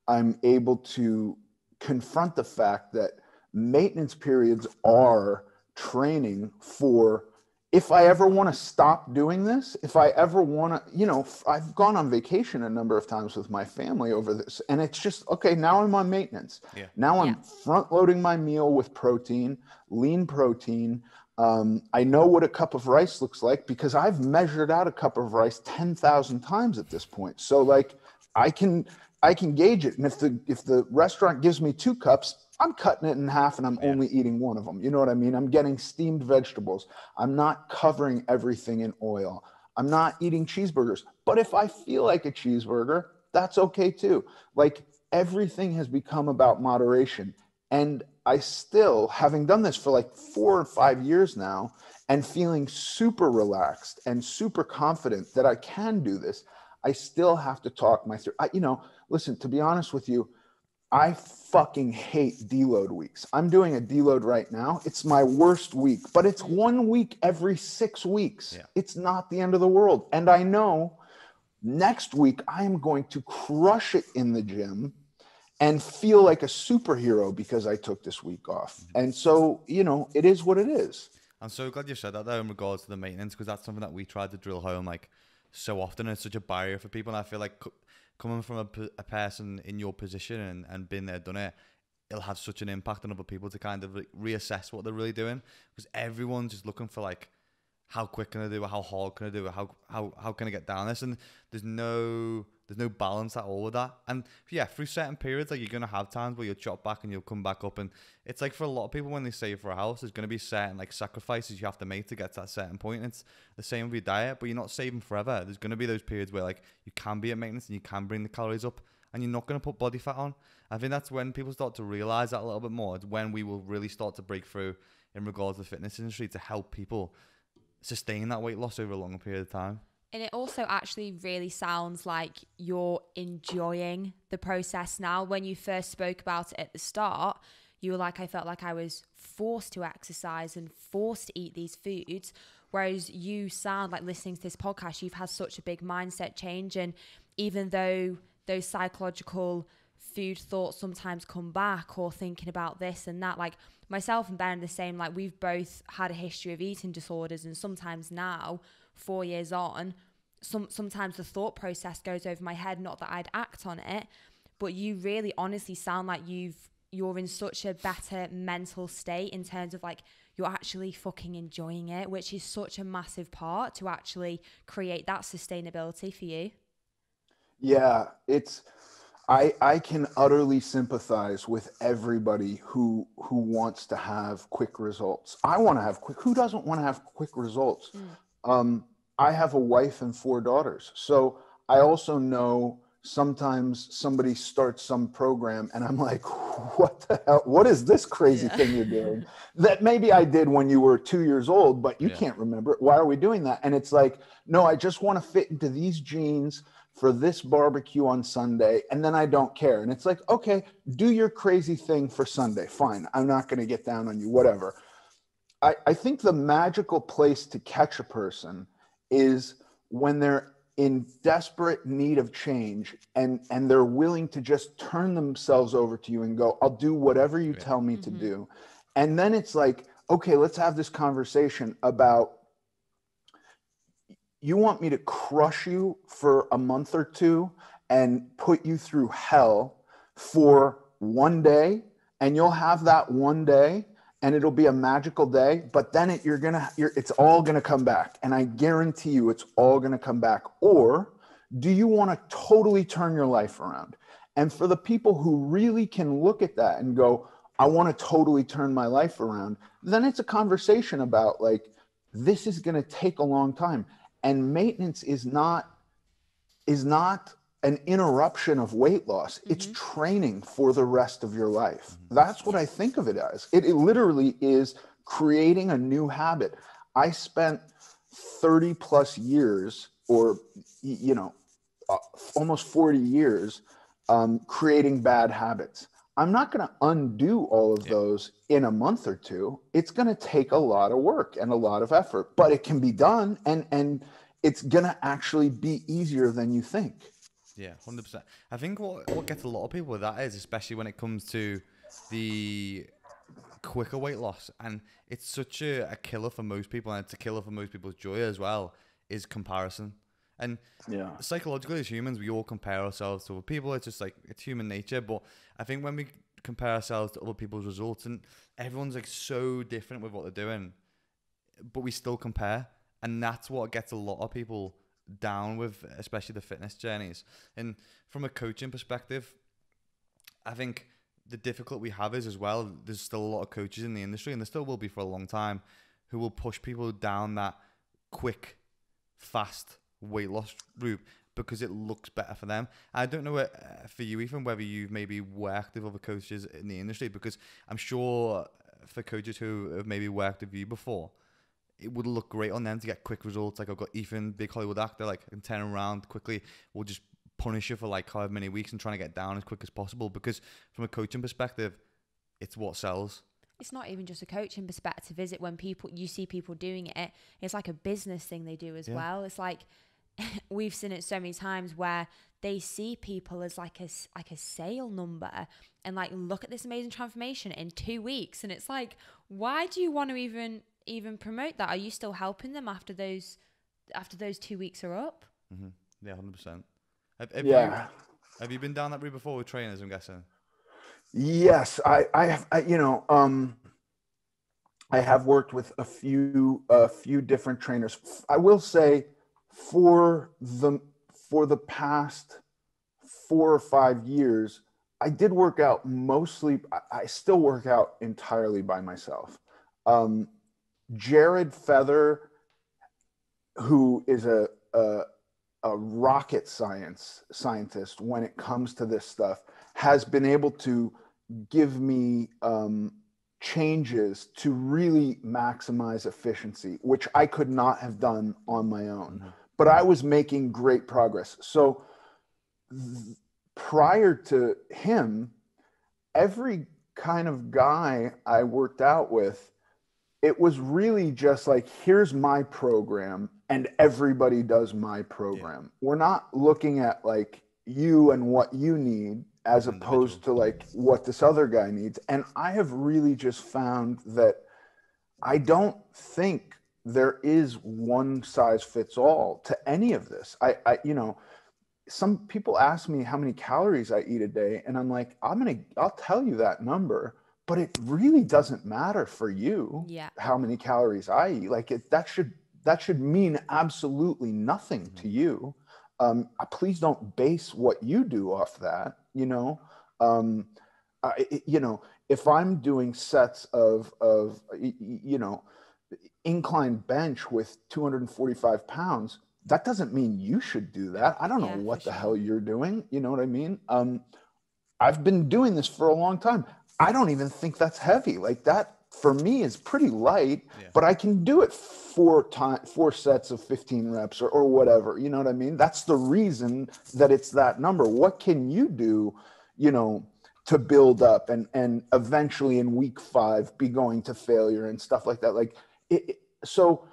I'm able to confront the fact that maintenance periods are training for if I ever want to stop doing this, if I ever want to, you know, I've gone on vacation a number of times with my family over this, and it's just okay. Now I'm on maintenance. Yeah. Now I'm yeah. front loading my meal with protein, lean protein. Um, I know what a cup of rice looks like because I've measured out a cup of rice ten thousand times at this point. So like, I can I can gauge it, and if the if the restaurant gives me two cups, I'm cutting it in half and I'm yeah. only eating one of them. You know what I mean? I'm getting steamed vegetables. I'm not covering everything in oil. I'm not eating cheeseburgers. But if I feel like a cheeseburger, that's okay too. Like everything has become about moderation. And I still, having done this for like four or five years now, and feeling super relaxed and super confident that I can do this, I still have to talk my through. I, you know, listen, to be honest with you, I fucking hate deload weeks. I'm doing a deload right now. It's my worst week, but it's one week every six weeks. Yeah. It's not the end of the world. And I know next week I am going to crush it in the gym and feel like a superhero because I took this week off. Mm-hmm. And so, you know, it is what it is. I'm so glad you said that though in regards to the maintenance because that's something that we tried to drill home like so often. It's such a barrier for people, and I feel like coming from a, a person in your position and, and been there, done it, it'll have such an impact on other people to kind of re- reassess what they're really doing. Because everyone's just looking for like how quick can I do it, how hard can I do it, how how how can I get down this, and there's no there's no balance at all with that. And yeah, through certain periods, like you're gonna have times where you'll chop back and you'll come back up, and it's like for a lot of people when they save for a house, there's gonna be certain like sacrifices you have to make to get to that certain point. It's the same with your diet, but you're not saving forever. There's gonna be those periods where like you can be at maintenance and you can bring the calories up, and you're not gonna put body fat on. I think that's when people start to realize that a little bit more. It's when we will really start to break through in regards to the fitness industry to help people sustain that weight loss over a longer period of time. And it also actually really sounds like you're enjoying the process now. When you first spoke about it at the start, you were like, I felt like I was forced to exercise and forced to eat these foods. Whereas you sound like listening to this podcast, you've had such a big mindset change. And even though those psychological food thoughts sometimes come back or thinking about this and that, like myself and Ben are the same, like we've both had a history of eating disorders. And sometimes now, four years on, some sometimes the thought process goes over my head. Not that I'd act on it, but you really honestly sound like you've you're in such a better mental state in terms of like you're actually fucking enjoying it, which is such a massive part to actually create that sustainability for you. Yeah, it's I I can utterly sympathize with everybody who who wants to have quick results. I want to have quick. Who doesn't want to have quick results? Mm. Um, I have a wife and four daughters, so I also know sometimes somebody starts some program and I'm like, what the hell? What is this crazy Yeah. thing you're doing? that maybe I did when you were two years old, but you Yeah. can't remember it. Why are we doing that? And it's like, no, I just want to fit into these jeans for this barbecue on Sunday, and then I don't care. And it's like, okay, do your crazy thing for Sunday. Fine. I'm not going to get down on you, whatever. I, I think the magical place to catch a person is when they're in desperate need of change and and they're willing to just turn themselves over to you and go i'll do whatever you Yeah. tell me to Mhm. do and then it's like okay let's have this conversation about you want me to crush you for a month or two and put you through hell for one day and you'll have that one day and it'll be a magical day but then it, you're gonna you're, it's all gonna come back. And i guarantee you it's all gonna come back. Or do you want to totally turn your life around? And for the people who really can look at that and go i want to totally turn my life around then it's a conversation about like this is to take a long time. And maintenance is not is not an interruption of weight loss. It's training for the rest of your life. That's what i think of it as. It, it literally is creating a new habit. I spent 30 plus years or you know uh, almost 40 years um, creating bad habits. I'm not going to undo all of Yeah. those in a month or two. It's going to take a lot of work and a lot of effort but it can be done and and it's going to actually be easier than you think Yeah, hundred percent. I think what what gets a lot of people with that is, especially when it comes to the quicker weight loss, and it's such a, a killer for most people, and it's a killer for most people's joy as well. Is comparison, and yeah psychologically as humans, we all compare ourselves to other people. It's just like it's human nature. But I think when we compare ourselves to other people's results, and everyone's like so different with what they're doing, but we still compare, and that's what gets a lot of people down with, especially the fitness journeys. And from a coaching perspective, I think the difficult we have is as well. There's still a lot of coaches in the industry, and there still will be for a long time, who will push people down that quick, fast weight loss route because it looks better for them. I don't know uh, for you, even whether you've maybe worked with other coaches in the industry because I'm sure for coaches who have maybe worked with you before, it would look great on them to get quick results. Like I've got Ethan, big Hollywood actor, like I can turn around quickly. We'll just punish you for like however many weeks and trying to get down as quick as possible. Because from a coaching perspective, it's what sells. It's not even just a coaching perspective, is it? When people you see people doing it, it's like a business thing they do as Yeah. well. It's like we've seen it so many times where they see people as like a like a sale number and like look at this amazing transformation in two weeks and it's like why do you want to even even promote that are you still helping them after those after those two weeks are up hmm Yeah, hundred percent. Have, have Yeah. You, have you been down that route before with trainers? I'm guessing. Yes, I, I have, I, you know, um, I have worked with a few, a few different trainers. I will say, for the for the past four or five years, I did work out mostly. I- I still work out entirely by myself. Um, Jared Feather, who is a, a a rocket science scientist when it comes to this stuff, has been able to give me um, changes to really maximize efficiency, which I could not have done on my own. Mhm. But I was making great progress. So th- prior to him, every kind of guy I worked out with, it was really just like, here's my program, and everybody does my program. We're not looking at like you and what you need as Individual. opposed to like what this other guy needs. And I have really just found that I don't think there is one size fits all to any of this. I, I you know, some people ask me how many calories I eat a day, and I'm like, I'm gonna, I'll tell you that number, but it really doesn't matter for you yeah how many calories I eat. Like it, that should that should mean absolutely nothing to you. Um, please don't base what you do off that. You know, um, I, you know, if I'm doing sets of of you know incline bench with 245 pounds, that doesn't mean you should do that. I don't know Yeah, for what the sure. hell you're doing. You know what I mean? Um, I've been doing this for a long time. I don't even think that's heavy. Like that for me is pretty light, Yeah. but I can do it four time four sets of 15 reps or, or whatever. You know what I mean? That's the reason that it's that number. What can you do, you know, to build up and and eventually in week five be going to failure and stuff like that? Like it, it- so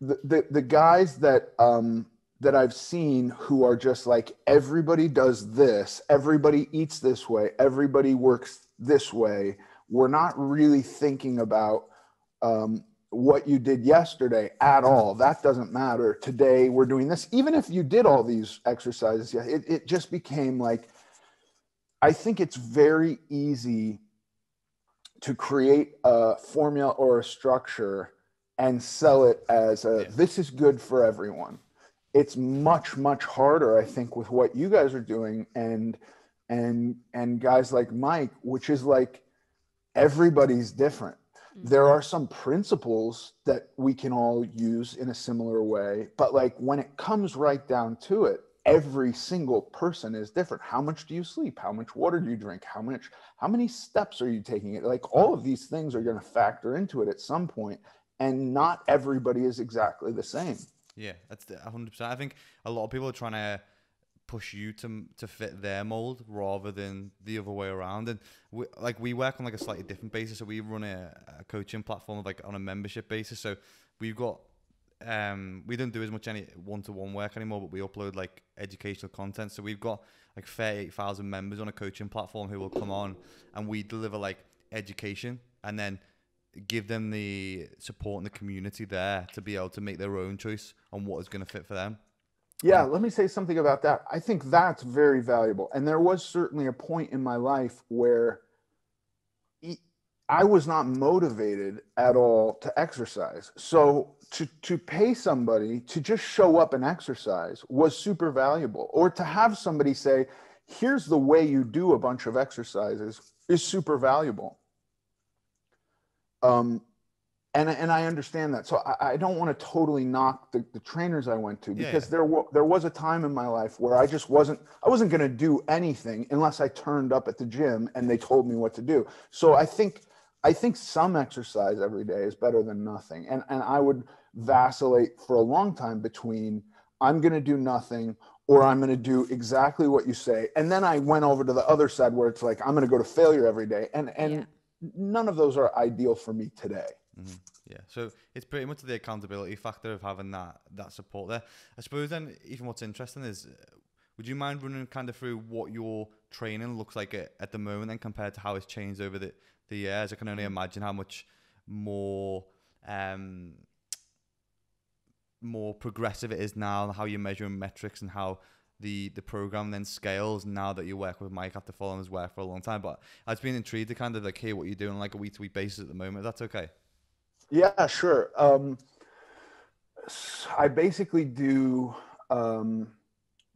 the, the the guys that um that I've seen who are just like everybody does this, everybody eats this way, everybody works this way. We're not really thinking about um, what you did yesterday at all. That doesn't matter. Today we're doing this. Even if you did all these exercises, yeah, it, it just became like I think it's very easy to create a formula or a structure and sell it as a Yeah. this is good for everyone it's much much harder i think with what you guys are doing and and and guys like mike which is like everybody's different. Mm-hmm. There are some principles that we can all use in a similar way but like when it comes right down to it every single person is different. How much do you sleep? How much water do you drink? How much how many steps are you taking? It like all of these things are going to factor into it at some point and not everybody is exactly the same Yeah, that's the- 100%. I think a lot of people are trying to push you to to fit their mold rather than the other way around. And we, like we work on like a slightly different basis. So we run a, a coaching platform like on a membership basis. So we've got um we don't do as much any one to one work anymore, but we upload like educational content. So we've got like thirty eight thousand members on a coaching platform who will come on and we deliver like education and then give them the support and the community there to be able to make their own choice on what is going to fit for them. Yeah, um, let me say something about that. I think that's very valuable. And there was certainly a point in my life where I was not motivated at all to exercise. So to to pay somebody to just show up and exercise was super valuable. Or to have somebody say, "Here's the way you do a bunch of exercises," is super valuable. Um, and and I understand that. So I, I don't want to totally knock the, the trainers I went to because yeah. there wa- there was a time in my life where I just wasn't I wasn't going to do anything unless I turned up at the gym and they told me what to do. So I think I think some exercise every day is better than nothing. And and I would vacillate for a long time between I'm going to do nothing or I'm going to do exactly what you say. And then I went over to the other side where it's like, I'm going to go to failure every day. And, and yeah. None of those are ideal for me today. Mm-hmm. Yeah. So it's pretty much the accountability factor of having that, that support there. I suppose then even what's interesting is, would you mind running kind of through what your training looks like at, at the moment and compared to how it's changed over the, the years? I can only imagine how much more, um, more progressive it is now, how you're measuring metrics and how the the program then scales now that you work with Mike after following his work for a long time. But I've been intrigued to kind of like hear what you're doing like a week to week basis at the moment. That's okay. Yeah, sure. Um, I basically do um,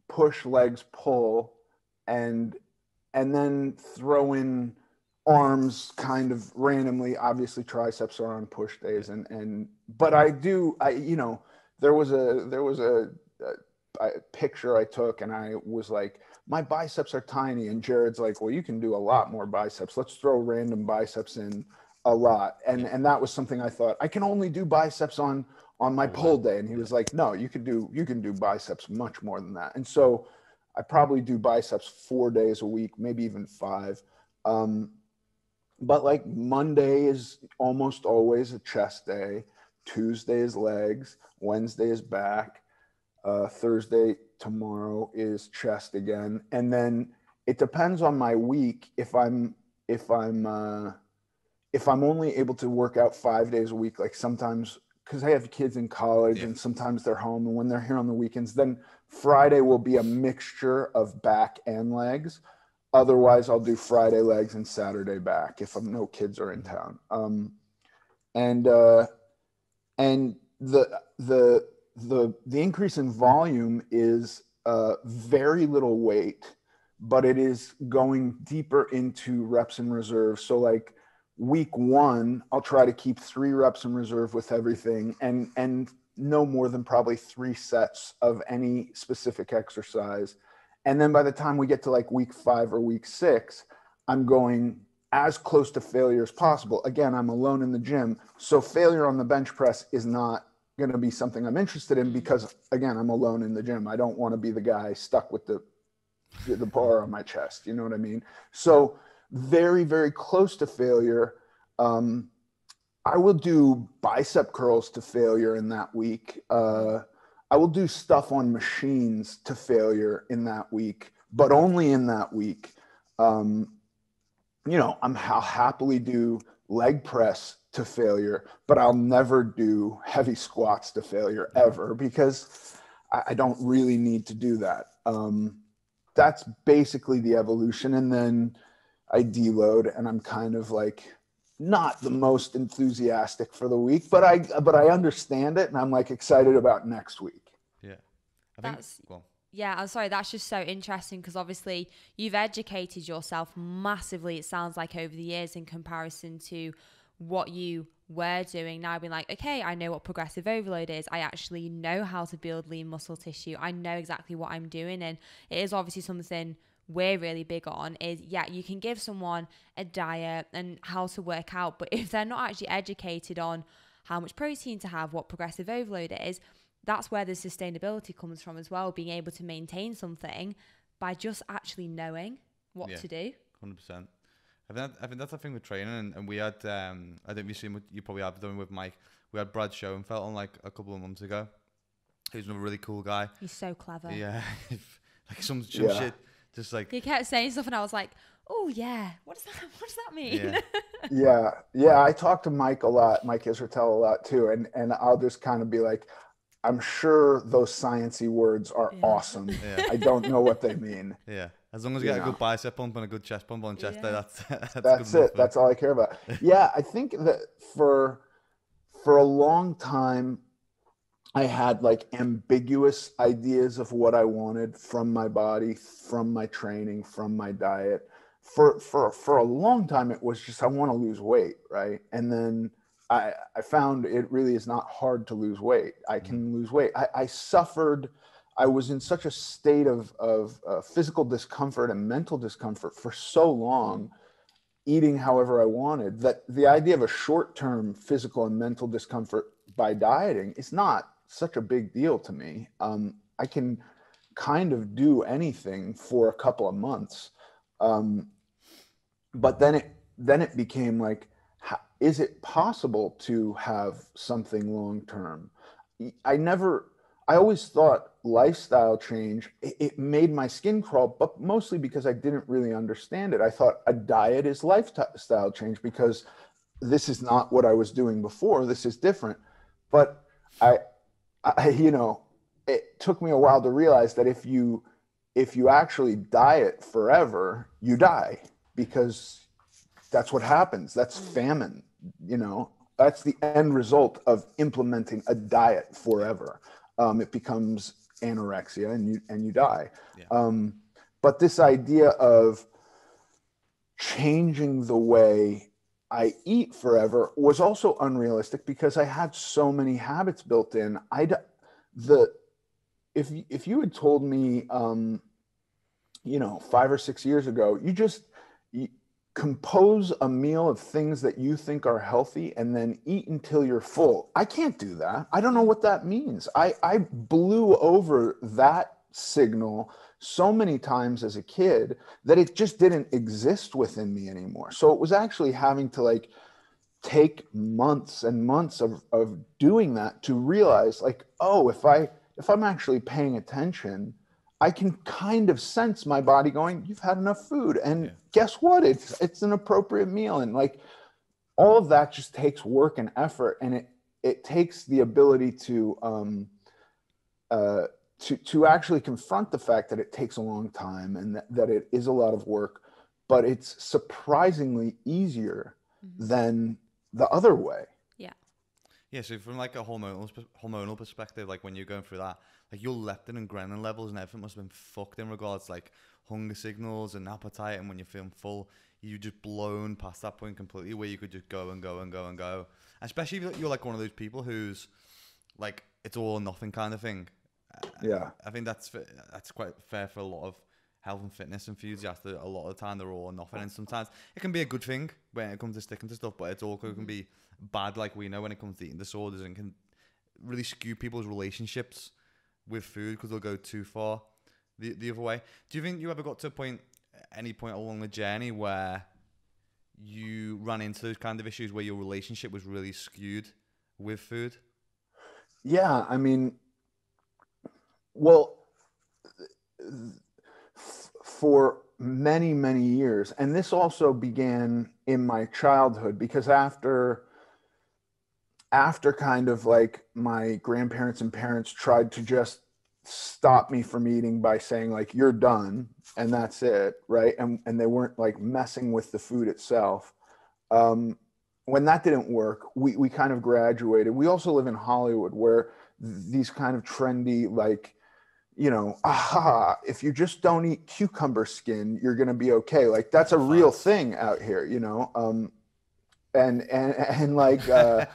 push, legs, pull, and and then throw in arms kind of randomly. Obviously, triceps are on push days, and and but I do I you know there was a there was a, a, a picture I took, and I was like, my biceps are tiny, and Jared's like, well, you can do a lot more biceps. Let's throw random biceps in a lot, and and that was something I thought I can only do biceps on on my pull day, and he was like, no, you can do you can do biceps much more than that, and so. I probably do biceps four days a week, maybe even five. Um, but like Monday is almost always a chest day. Tuesday is legs, Wednesday is back, uh, Thursday tomorrow is chest again, and then it depends on my week if I'm if I'm uh, if I'm only able to work out five days a week. Like sometimes because I have kids in college yeah. and sometimes they're home, and when they're here on the weekends, then Friday will be a mixture of back and legs. Otherwise, I'll do Friday legs and Saturday back if I'm, no kids are in town. Um, and uh, and the the the the increase in volume is uh, very little weight, but it is going deeper into reps in reserve. So like week one, I'll try to keep three reps in reserve with everything, and and no more than probably three sets of any specific exercise. And then by the time we get to like week five or week six, I'm going as close to failure as possible. Again, I'm alone in the gym. So failure on the bench press is not going to be something I'm interested in because again, I'm alone in the gym. I don't want to be the guy stuck with the the bar on my chest. You know what I mean? So very, very close to failure. Um, I will do bicep curls to failure in that week. Uh, I will do stuff on machines to failure in that week, but only in that week. Um, you know, I'm, I'll happily do leg press to failure, but I'll never do heavy squats to failure ever because I, I don't really need to do that. Um, that's basically the evolution. And then I deload and I'm kind of like not the most enthusiastic for the week, but I but I understand it and I'm like excited about next week. Yeah. I that's think, well, yeah, I'm sorry. That's just so interesting because obviously you've educated yourself massively. It sounds like over the years in comparison to what you were doing. Now being like, okay, I know what progressive overload is. I actually know how to build lean muscle tissue. I know exactly what I'm doing, and it is obviously something we're really big on is yeah you can give someone a diet and how to work out but if they're not actually educated on how much protein to have what progressive overload is that's where the sustainability comes from as well being able to maintain something by just actually knowing what yeah, to do. 100% I think, that, I think that's the thing with training and, and we had um, I think we seen what you probably have done with Mike. We had Brad Schoenfeld on like a couple of months ago. He's a really cool guy. He's so clever. Yeah like some, some yeah. shit just like he kept saying stuff and I was like oh yeah what does that what does that mean? Yeah. yeah yeah I talk to Mike a lot Mike Israetel a lot too and and I'll just kind of be like I'm sure those sciency words are yeah. awesome. Yeah. I don't know what they mean. Yeah. As long as you, you get know. a good bicep pump and a good chest pump on chest yeah. day, that's that's, that's it. That's all I care about. yeah, I think that for for a long time, I had like ambiguous ideas of what I wanted from my body, from my training, from my diet. For for for a long time, it was just I want to lose weight, right? And then I, I found it really is not hard to lose weight. I mm-hmm. can lose weight. I, I suffered, I was in such a state of, of uh, physical discomfort and mental discomfort for so long, eating however I wanted, that the idea of a short term physical and mental discomfort by dieting is not such a big deal to me. Um, I can kind of do anything for a couple of months. Um, but then it then it became like, is it possible to have something long term? I never. I always thought lifestyle change it, made my skin crawl, but mostly because I didn't really understand it. I thought a diet is lifestyle change because this is not what I was doing before. This is different. But I, I you know, it took me a while to realize that if you if you actually diet forever, you die because that's what happens. That's mm. famine, you know. That's the end result of implementing a diet forever. Um, it becomes anorexia and you and you die. Yeah. Um, but this idea of changing the way I eat forever was also unrealistic because I had so many habits built in. I the if if you had told me, um, you know, five or six years ago, you just compose a meal of things that you think are healthy and then eat until you're full. I can't do that. I don't know what that means. I I blew over that signal so many times as a kid that it just didn't exist within me anymore. So it was actually having to like take months and months of, of doing that to realize like, oh, if I if I'm actually paying attention, I can kind of sense my body going, you've had enough food. And yeah. guess what? It's it's an appropriate meal. And like all of that just takes work and effort and it it takes the ability to um uh to to actually confront the fact that it takes a long time and that, that it is a lot of work, but it's surprisingly easier mm-hmm. than the other way. Yeah, Yeah. so from like a hormonal hormonal perspective, like when you're going through that, like your leptin and ghrelin levels and everything must have been fucked in regards to like hunger signals and appetite, and when you're feeling full, you just blown past that point completely, where you could just go and go and go and go. Especially if you're like one of those people who's like it's all or nothing kind of thing. Yeah, I think that's that's quite fair for a lot of health and fitness enthusiasts. A lot of the time, they're all or nothing, and sometimes it can be a good thing when it comes to sticking to stuff, but it also can mm-hmm. be bad like we know when it comes to eating disorders and can really skew people's relationships with food because they'll go too far the, the other way. Do you think you ever got to a point, any point along the journey where you ran into those kind of issues where your relationship was really skewed with food? Yeah, I mean, well, for many, many years, and this also began in my childhood because after after kind of like my grandparents and parents tried to just stop me from eating by saying like you're done and that's it right? And and they weren't like messing with the food itself. Um, when that didn't work we we kind of graduated. We also live in hollywood where these kind of trendy like you know aha if you just don't eat cucumber skin you're going to be okay. Like that's a real thing out here you know? Um, and and and like uh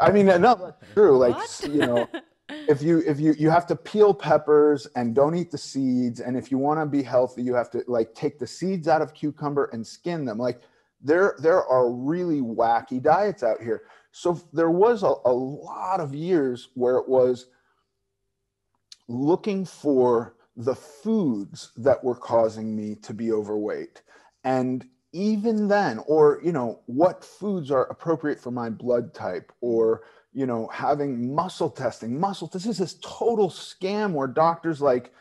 i mean no that's true like what? you know if you if you you have to peel peppers and don't eat the seeds and if you want to be healthy you have to like take the seeds out of cucumber and skin them. Like there there are really wacky diets out here. So there was a, a lot of years where it was looking for the foods that were causing me to be overweight. And even then or you know what foods are appropriate for my blood type or you know having muscle testing. Muscle this is this total scam where doctors like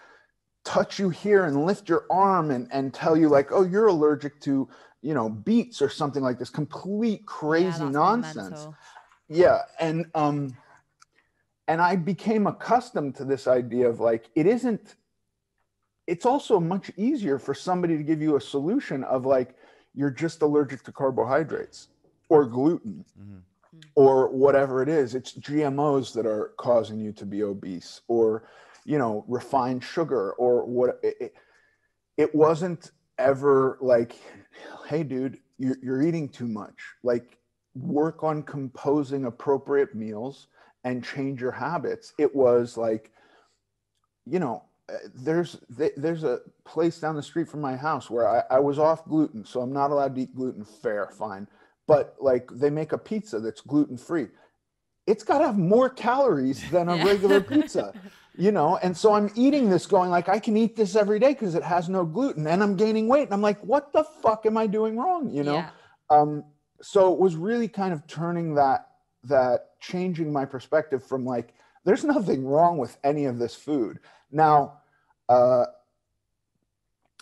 touch you here and lift your arm and, and tell you like oh you're allergic to you know beets or something like this. Complete crazy yeah, nonsense. yeah and um and i became accustomed to this idea of like it isn't it's also much easier for somebody to give you a solution of like you're just allergic to carbohydrates or gluten mm-hmm. or whatever it is. It's GMOs that are causing you to be obese or, you know, refined sugar or what. It, it wasn't ever like, hey, dude, you're, you're eating too much. Like, work on composing appropriate meals and change your habits. It was like, you know, there's there's a place down the street from my house where I, I was off gluten, so I'm not allowed to eat gluten. Fair, fine, but like they make a pizza that's gluten free. It's got to have more calories than a regular pizza. you know and so i'm eating this going like i can eat this every day because it has no gluten and i'm gaining weight and i'm like what the fuck am i doing wrong you know Yeah. um so it was really kind of turning that that changing my perspective from like there's nothing wrong with any of this food now uh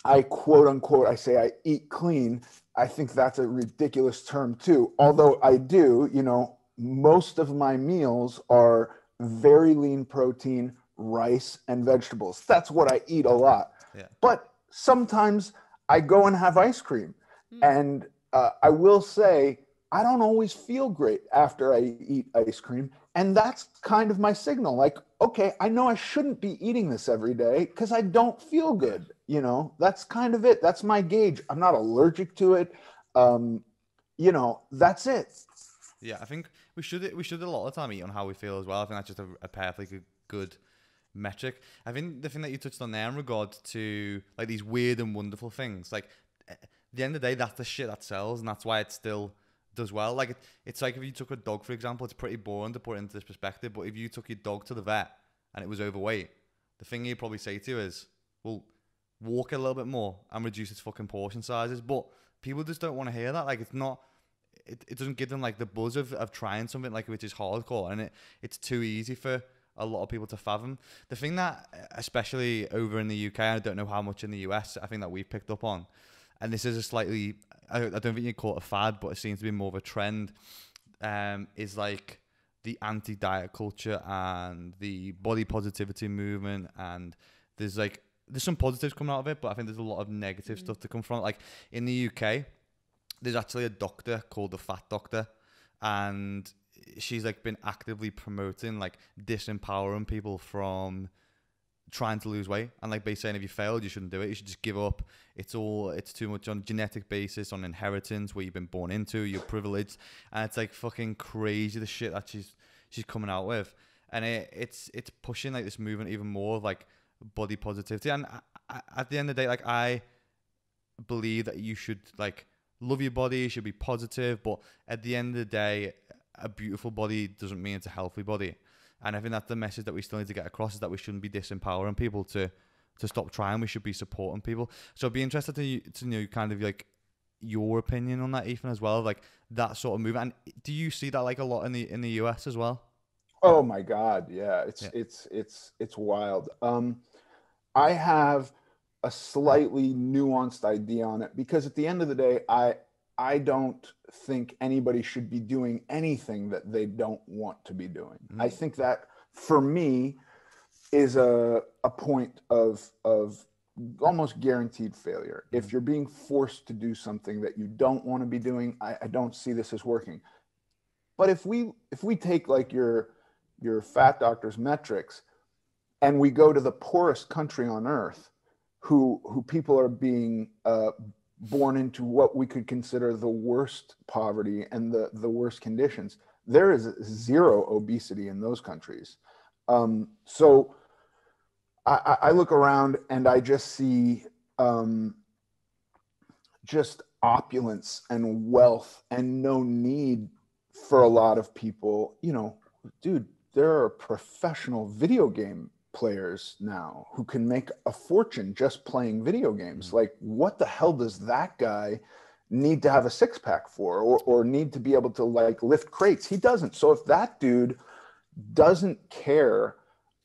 i quote unquote i say i eat clean i think that's a ridiculous term too although i do you know most of my meals are very lean protein rice and vegetables that's what i eat a lot Yeah. but sometimes i go and have ice cream and uh, I will say, I don't always feel great after I eat ice cream. And that's kind of my signal. Like, okay, I know I shouldn't be eating this every day because I don't feel good. You know, that's kind of it. That's my gauge. I'm not allergic to it. Um, you know, that's it. Yeah, I think we should we should a lot of time eat on how we feel as well. I think that's just a, a perfectly good, metric. I think the thing that you touched on there in regard to like these weird and wonderful things, like at the end of the day, that's the shit that sells, and that's why it's still does well. Like it, it's like if you took a dog, for example, it's pretty boring to put into this perspective. But if you took your dog to the vet and it was overweight, the thing you'd probably say to is, "Well, walk a little bit more and reduce its fucking portion sizes." But people just don't want to hear that. Like it's not it, it doesn't give them like the buzz of, of trying something like which is hardcore and it it's too easy for a lot of people to fathom the thing that especially over in the UK I don't know how much in the US I think that we've picked up on and this is a slightly I, I don't think you'd call it a fad but it seems to be more of a trend um is like the anti-diet culture and the body positivity movement. And there's like there's some positives coming out of it but I think there's a lot of negative stuff to come from like in the UK there's actually a doctor called the Fat Doctor, and she's like been actively promoting like disempowering people from trying to lose weight and like basically saying if you failed you shouldn't do it. You should just give up. It's all it's too much on genetic basis on inheritance where you've been born into you're privileged and it's like fucking crazy the shit that she's she's coming out with. And it, it's it's pushing like this movement even more like body positivity. And I, I, at the end of the day like i believe that you should like love your body, you should be positive, but at the end of the day, a beautiful body doesn't mean it's a healthy body. And I think that's the message that we still need to get across is that we shouldn't be disempowering people to to stop trying. We should be supporting people. So I'd be interested to to know kind of like your opinion on that, Ethan, as well, like that sort of movement. And do you see that like a lot in the in the US as well? Oh my God, yeah, it's Yeah. it's it's it's wild. Um, I have a slightly nuanced idea on it because at the end of the day, I I don't think anybody should be doing anything that they don't want to be doing. I Mm. think that for me is a a point of of almost guaranteed failure. If you're being forced to do something that you don't want to be doing, I, I don't see this as working. But if we if we take like your your fat doctor's metrics and we go to the poorest country on earth who who people are being uh, born into what we could consider the worst poverty and the the worst conditions there is zero obesity in those countries um, so I, I look around and I just see um, just opulence and wealth and no need for a lot of people. You know, dude, there are professional video game players now who can make a fortune just playing video games. Like, what the hell does that guy need to have a six pack for or, or need to be able to like lift crates? He doesn't. So if that dude doesn't care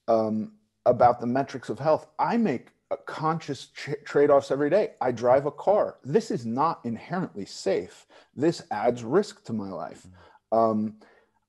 um, about the metrics of health, I make a conscious tra- trade-offs every day. I drive a car. This is not inherently safe. This adds risk to my life. Um,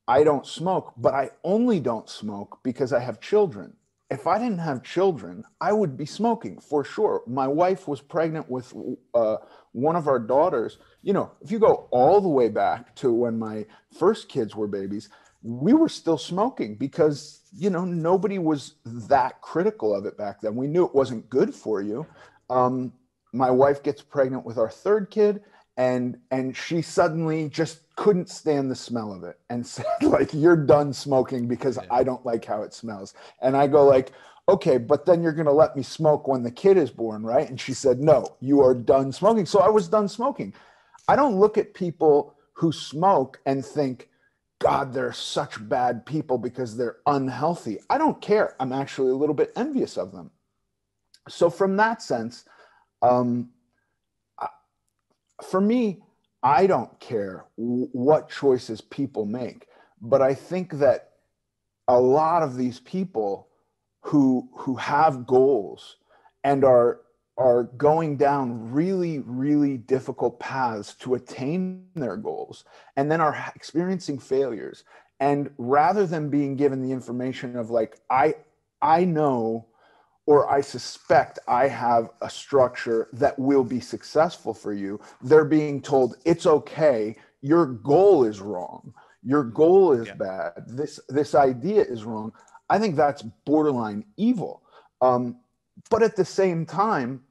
I don't smoke, but I only don't smoke because I have children. If I didn't have children, I would be smoking for sure. My wife was pregnant with uh, one of our daughters. You know, if you go all the way back to when my first kids were babies, we were still smoking because, you know, nobody was that critical of it back then. We knew it wasn't good for you. Um, my wife gets pregnant with our third kid and and she suddenly just couldn't stand the smell of it and said like you're done smoking because i don't like how it smells and i go like okay but then you're going to let me smoke when the kid is born right and she said no you are done smoking so i was done smoking i don't look at people who smoke and think God, they're such bad people because they're unhealthy. I don't care. I'm actually a little bit envious of them. So, from that sense, um, for me, I don't care what choices people make, but I think that a lot of these people who who have goals and are are going down really really difficult paths to attain their goals and then are experiencing failures and rather than being given the information of like i i know or i suspect i have a structure that will be successful for you they're being told it's okay your goal is wrong your goal is yeah. bad this this idea is wrong i think that's borderline evil um, but at the same time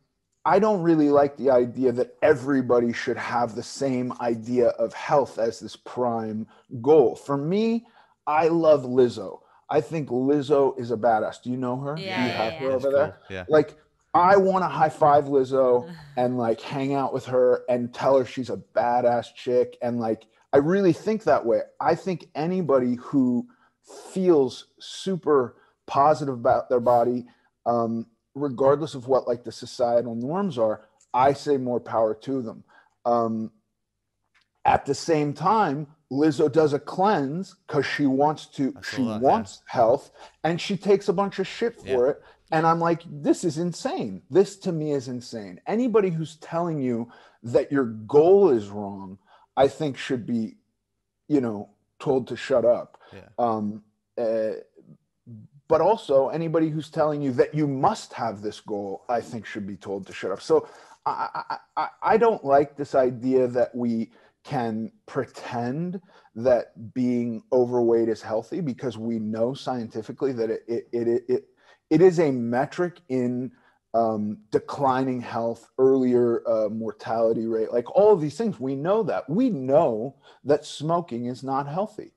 I don't really like the idea that everybody should have the same idea of health as this prime goal. For me, I love Lizzo. I think Lizzo is a badass. Do you know her? Yeah, you have yeah, her yeah. over there? Cool. Yeah. Like I want to high five Lizzo and like hang out with her and tell her she's a badass chick. And like, I really think that way. I think anybody who feels super positive about their body um, regardless of what like the societal norms are, I say more power to them. Um, at the same time, Lizzo does a cleanse because she wants to, she that, wants yeah. health, and she takes a bunch of shit for yeah. it. And I'm like, this is insane. This to me is insane. Anybody who's telling you that your goal is wrong, I think should be, you know, told to shut up. Yeah. Um, uh, but also anybody who's telling you that you must have this goal i think should be told to shut up so i i, I don't like this idea that we can pretend that being overweight is healthy because we know scientifically that it it it, it, it is a metric in um, declining health, earlier uh, mortality rate, like all of these things. We know that. We know that smoking is not healthy.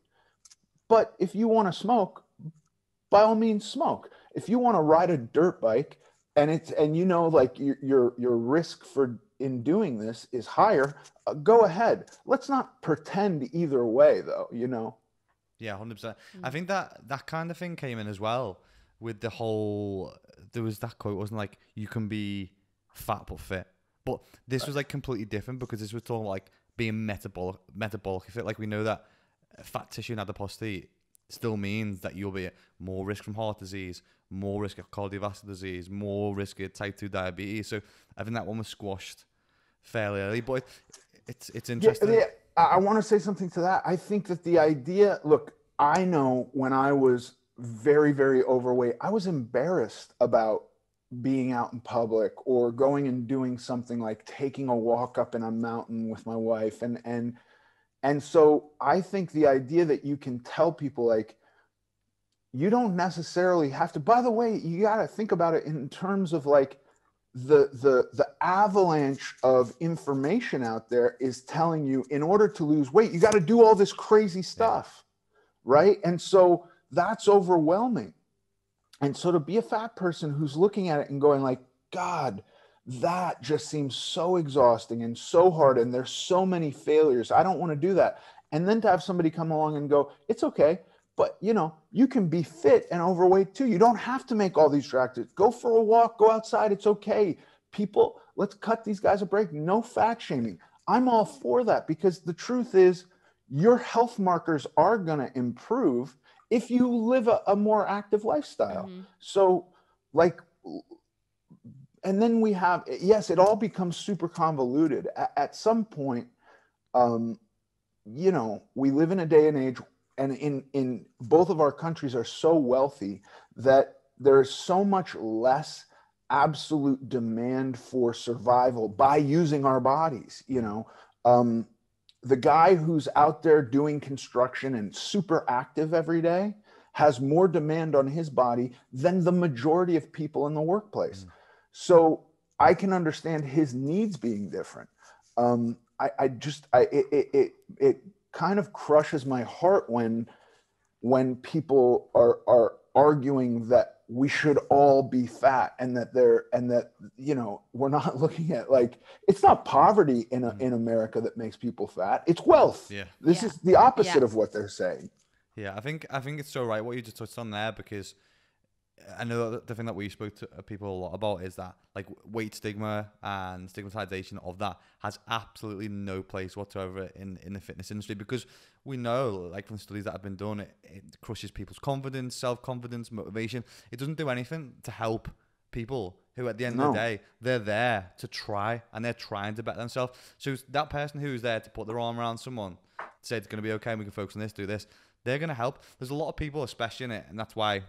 But if you want to smoke, by all means smoke. If you want to ride a dirt bike and it's and you know like your your, your risk for in doing this is higher, uh, go ahead. Let's not pretend either way though, you know. Yeah, 100%. I think that that kind of thing came in as well with the whole there was that quote wasn't like you can be fat but fit. But this was like completely different because this was talking like being metabolic metabolic fit. Like we know that fat tissue and adiposity still means that you'll be at more risk from heart disease, more risk of cardiovascular disease, more risk of type 2 diabetes. So I think that one was squashed fairly early, but it's, it's interesting. Yeah, yeah. I want to say something to that. I think that the idea, look, I know when I was very, very overweight, I was embarrassed about being out in public or going and doing something like taking a walk up in a mountain with my wife and and and so I think the idea that you can tell people like you don't necessarily have to by the way, you got to think about it in terms of like the the the avalanche of information out there is telling you in order to lose weight, you got to do all this crazy stuff. Yeah. Right? And so that's overwhelming. And so to be a fat person who's looking at it and going like, God, that just seems so exhausting and so hard and there's so many failures i don't want to do that and then to have somebody come along and go it's okay but you know you can be fit and overweight too. You don't have to make all these drastic go for a walk. Go outside. It's okay. People let's cut these guys a break. No fat shaming. I'm all for that because the truth is your health markers are going to improve if you live a, a more active lifestyle. Mm-hmm. so like and then we have yes it all becomes super convoluted. At, at some point um, you know we live in a day and age and in in both of our countries are so wealthy that there's so much less absolute demand for survival by using our bodies you know um, the guy who's out there doing construction and super active every day has more demand on his body than the majority of people in the workplace mm. So I can understand his needs being different. Um, I, I just, I, it, it, it, it kind of crushes my heart when, when people are, are arguing that we should all be fat and that they're and that you know we're not looking at like it's not poverty in a, in America that makes people fat it's wealth Yeah. this Yeah. is the opposite Yeah. of what they're saying Yeah, I think I think it's so right what you just touched on there because I know the thing that we spoke to uh, people a lot about is that like weight stigma and stigmatization of that has absolutely no place whatsoever in in the fitness industry because we know like from studies that have been done it, it crushes people's confidence, self confidence, motivation. It doesn't do anything to help people who at the end of the day they're there to try and they're trying to better themselves. So that person who's there to put their arm around someone, say it's going to be okay, we can focus on this, do this. They're going to help. There's a lot of people, especially in it, and that's why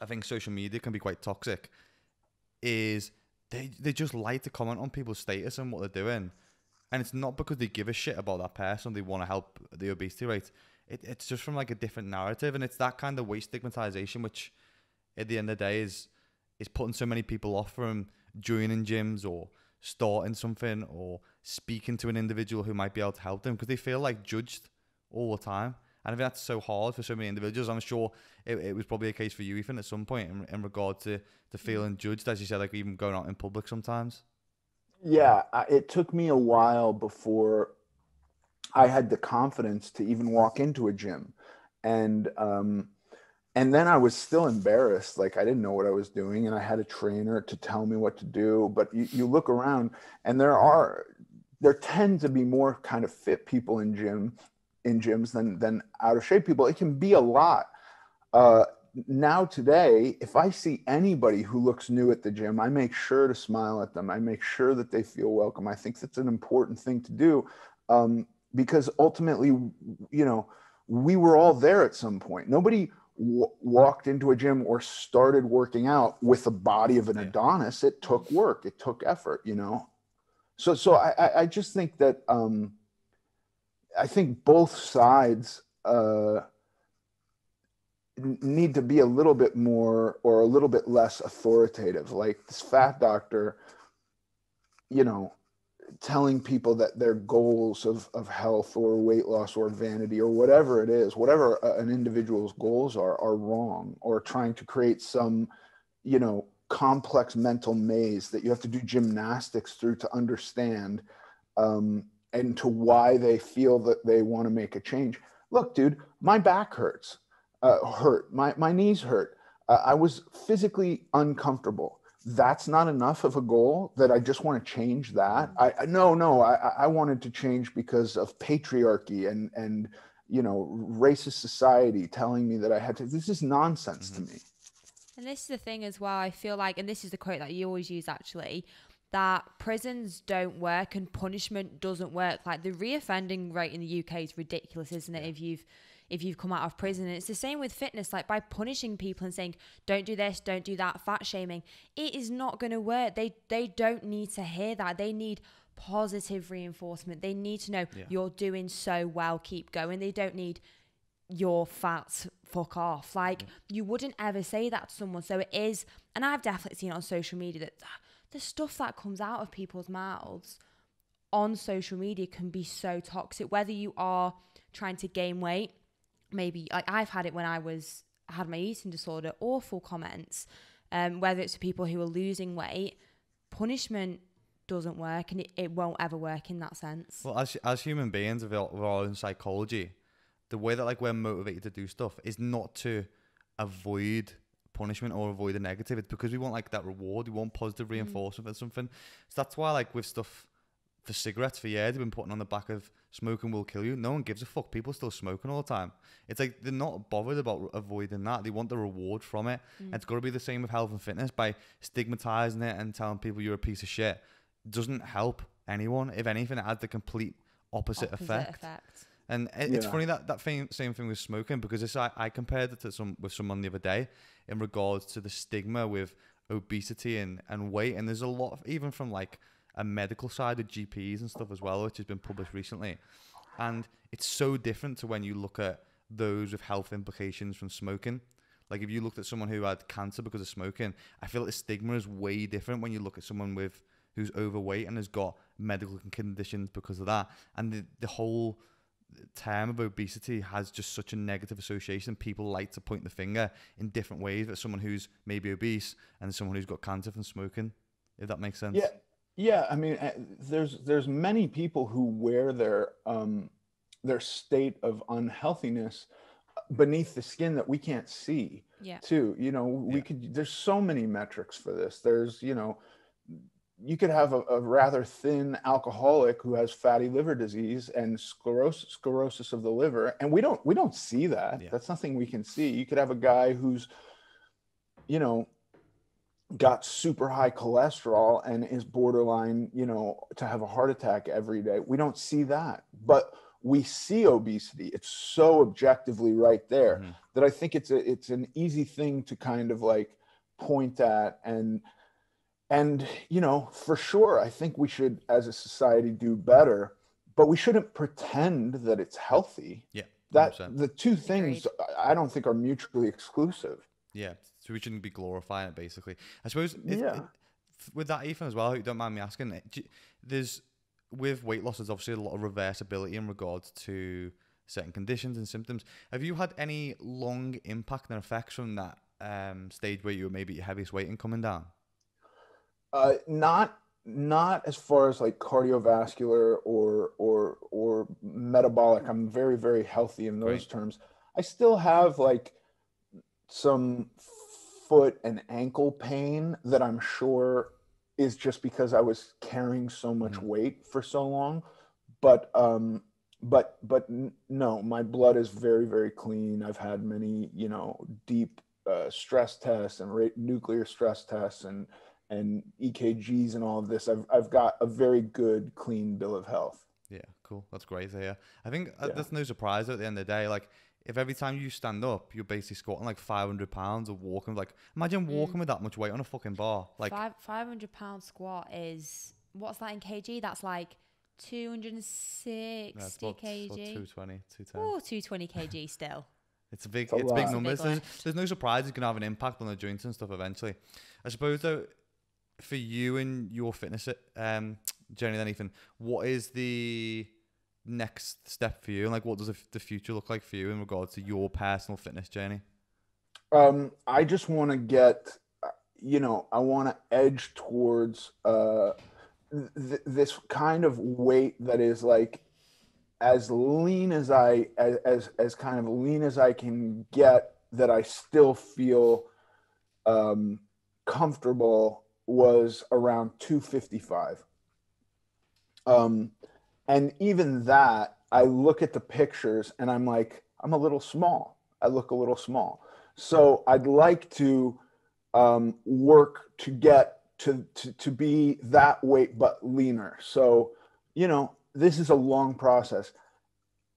I think social media can be quite toxic. Is they they just like to comment on people's status and what they're doing, and it's not because they give a shit about that person. They want to help the obesity rate. It, it's just from like a different narrative, and it's that kind of weight stigmatization, which at the end of the day is is putting so many people off from joining gyms or starting something or speaking to an individual who might be able to help them because they feel like judged all the time. And I think that's so hard for so many individuals. I'm sure it, it was probably a case for you, Ethan, at some point in, in regard to, to feeling judged, as you said, like even going out in public sometimes. yeah I, it took me a while before i had the confidence to even walk into a gym and um and then i was still embarrassed like i didn't know what i was doing and i had a trainer to tell me what to do but you, you look around and there are there tend to be more kind of fit people in gym in gyms than than out of shape people. It can be a lot. Uh now today if i see anybody who looks new at the gym i make sure to smile at them. I make sure that they feel welcome. I think that's an important thing to do um, because ultimately you know we were all there at some point. Nobody w- walked into a gym or started working out with the body of an adonis. It took work. It took effort you know? So so i i, I just think that um i think both sides uh need to be a little bit more or a little bit less authoritative. Like this fat doctor you know telling people that their goals of, of health or weight loss or vanity or whatever it is whatever an individual's goals are are wrong or trying to create some you know complex mental maze that you have to do gymnastics through to understand um, and to why they feel that they want to make a change. Look dude my back hurts uh, hurt my, my knees hurt. Uh, i was physically uncomfortable. That's not enough of a goal that i just want to change that. I I- no no i I- i wanted to change because of patriarchy and and you know racist society telling me that i had to this is nonsense to me. And this is the thing as well. I feel like, and this is the quote that you always use actually, that prisons don't work and punishment doesn't work. Like the reoffending rate in the UK is ridiculous, isn't it? If you've if you've come out of prison, and it's the same with fitness. Like by punishing people and saying, "Don't do this, don't do that," fat shaming, it is not going to work. They they don't need to hear that. They need positive reinforcement. They need to know Yeah. you're doing so well. Keep going. They don't need you're fat, fuck off. Like you wouldn't ever say that to someone. So it is, and I've definitely seen on social media that the stuff that comes out of people's mouths on social media can be so toxic. Whether you are trying to gain weight, maybe like I've had it when I was had my eating disorder, awful comments. Um, whether it's for people who are losing weight, punishment doesn't work and it, it won't ever work in that sense. Well, as as human beings of our own psychology, the way that like we're motivated to do stuff is not to avoid punishment or avoid the negative. It's because we want like that reward. We want positive mm. reinforcement for something. So that's why like with stuff for cigarettes for years, they've been putting on the back of smoking will kill you. No one gives a fuck. People are still smoking all the time. It's like they're not bothered about avoiding that. They want the reward from it. Mm. And it's got to be the same with health and fitness by stigmatizing it and telling people you're a piece of shit. Doesn't help anyone. If anything, it has the complete opposite, effect. And it, it's Yeah. funny that that thing, same thing with smoking because it's, I, I compared it to some with someone the other day in regards to the stigma with obesity and, and weight. And there's a lot of even from like a medical side of GPs and stuff as well, which has been published recently. And it's so different to when you look at those with health implications from smoking. Like if you looked at someone who had cancer because of smoking, I feel like the stigma is way different when you look at someone with who's overweight and has got medical conditions because of that. And the, the whole term of obesity has just such a negative association. People like to point the finger in different ways at someone who's maybe obese and someone who's got cancer from smoking. If that makes sense. Yeah, yeah. I mean, uh, there's there's many people who wear their um, their state of unhealthiness beneath the skin that we can't see. Yeah. Too. You know, we Yeah. could. There's so many metrics for this. There's you know you could have a, a, rather thin alcoholic who has fatty liver disease and sclerosis, sclerosis of the liver and we don't we don't see that yeah. that's nothing we can see you could have a guy who's you know got super high cholesterol and is borderline you know to have a heart attack every day we don't see that but we see obesity it's so objectively right there mm-hmm. that i think it's a it's an easy thing to kind of like point at and and you know for sure i think we should as a society do better but we shouldn't pretend that it's healthy yeah 100%. that the two things Agreed. i don't think are mutually exclusive yeah so we shouldn't be glorifying it basically i suppose it, yeah. It, with that ethan as well don't mind me asking there's with weight loss there's obviously a lot of reversibility in regards to certain conditions and symptoms have you had any long impact and effects from that um, stage where you were maybe your heaviest weight and coming down uh, not not as far as like cardiovascular or or or metabolic. I'm very very healthy in those right. terms. I still have like some foot and ankle pain that I'm sure is just because I was carrying so much mm-hmm. weight for so long. But um, but but no, my blood is very very clean. I've had many you know deep uh, stress tests and ra- nuclear stress tests and and EKGs and all of this, I've I've got a very good, clean bill of health. Yeah, cool. That's great to hear. I think uh, yeah. that's no surprise at the end of the day. Like, if every time you stand up, you're basically squatting like 500 pounds of walking, like, imagine mm. walking mm. with that much weight on a fucking bar. Like, Five, 500 pound squat is, what's that in kg? That's like 260 yeah, about, kg. About 220, 210. Oh, 220 kg still. It's a big, it's, it's big numbers. Big there's, there's no surprise it's gonna have an impact on the joints and stuff eventually. I suppose though, for you and your fitness um, journey, then Ethan, what is the next step for you, and like what does the future look like for you in regards to your personal fitness journey? Um, I just want to get, you know, I want to edge towards uh, th- this kind of weight that is like as lean as I as, as as kind of lean as I can get that I still feel um, comfortable was around 255. Um, and even that, I look at the pictures and I'm like, I'm a little small. I look a little small. So I'd like to um, work to get to, to, to be that weight, but leaner. So, you know, this is a long process.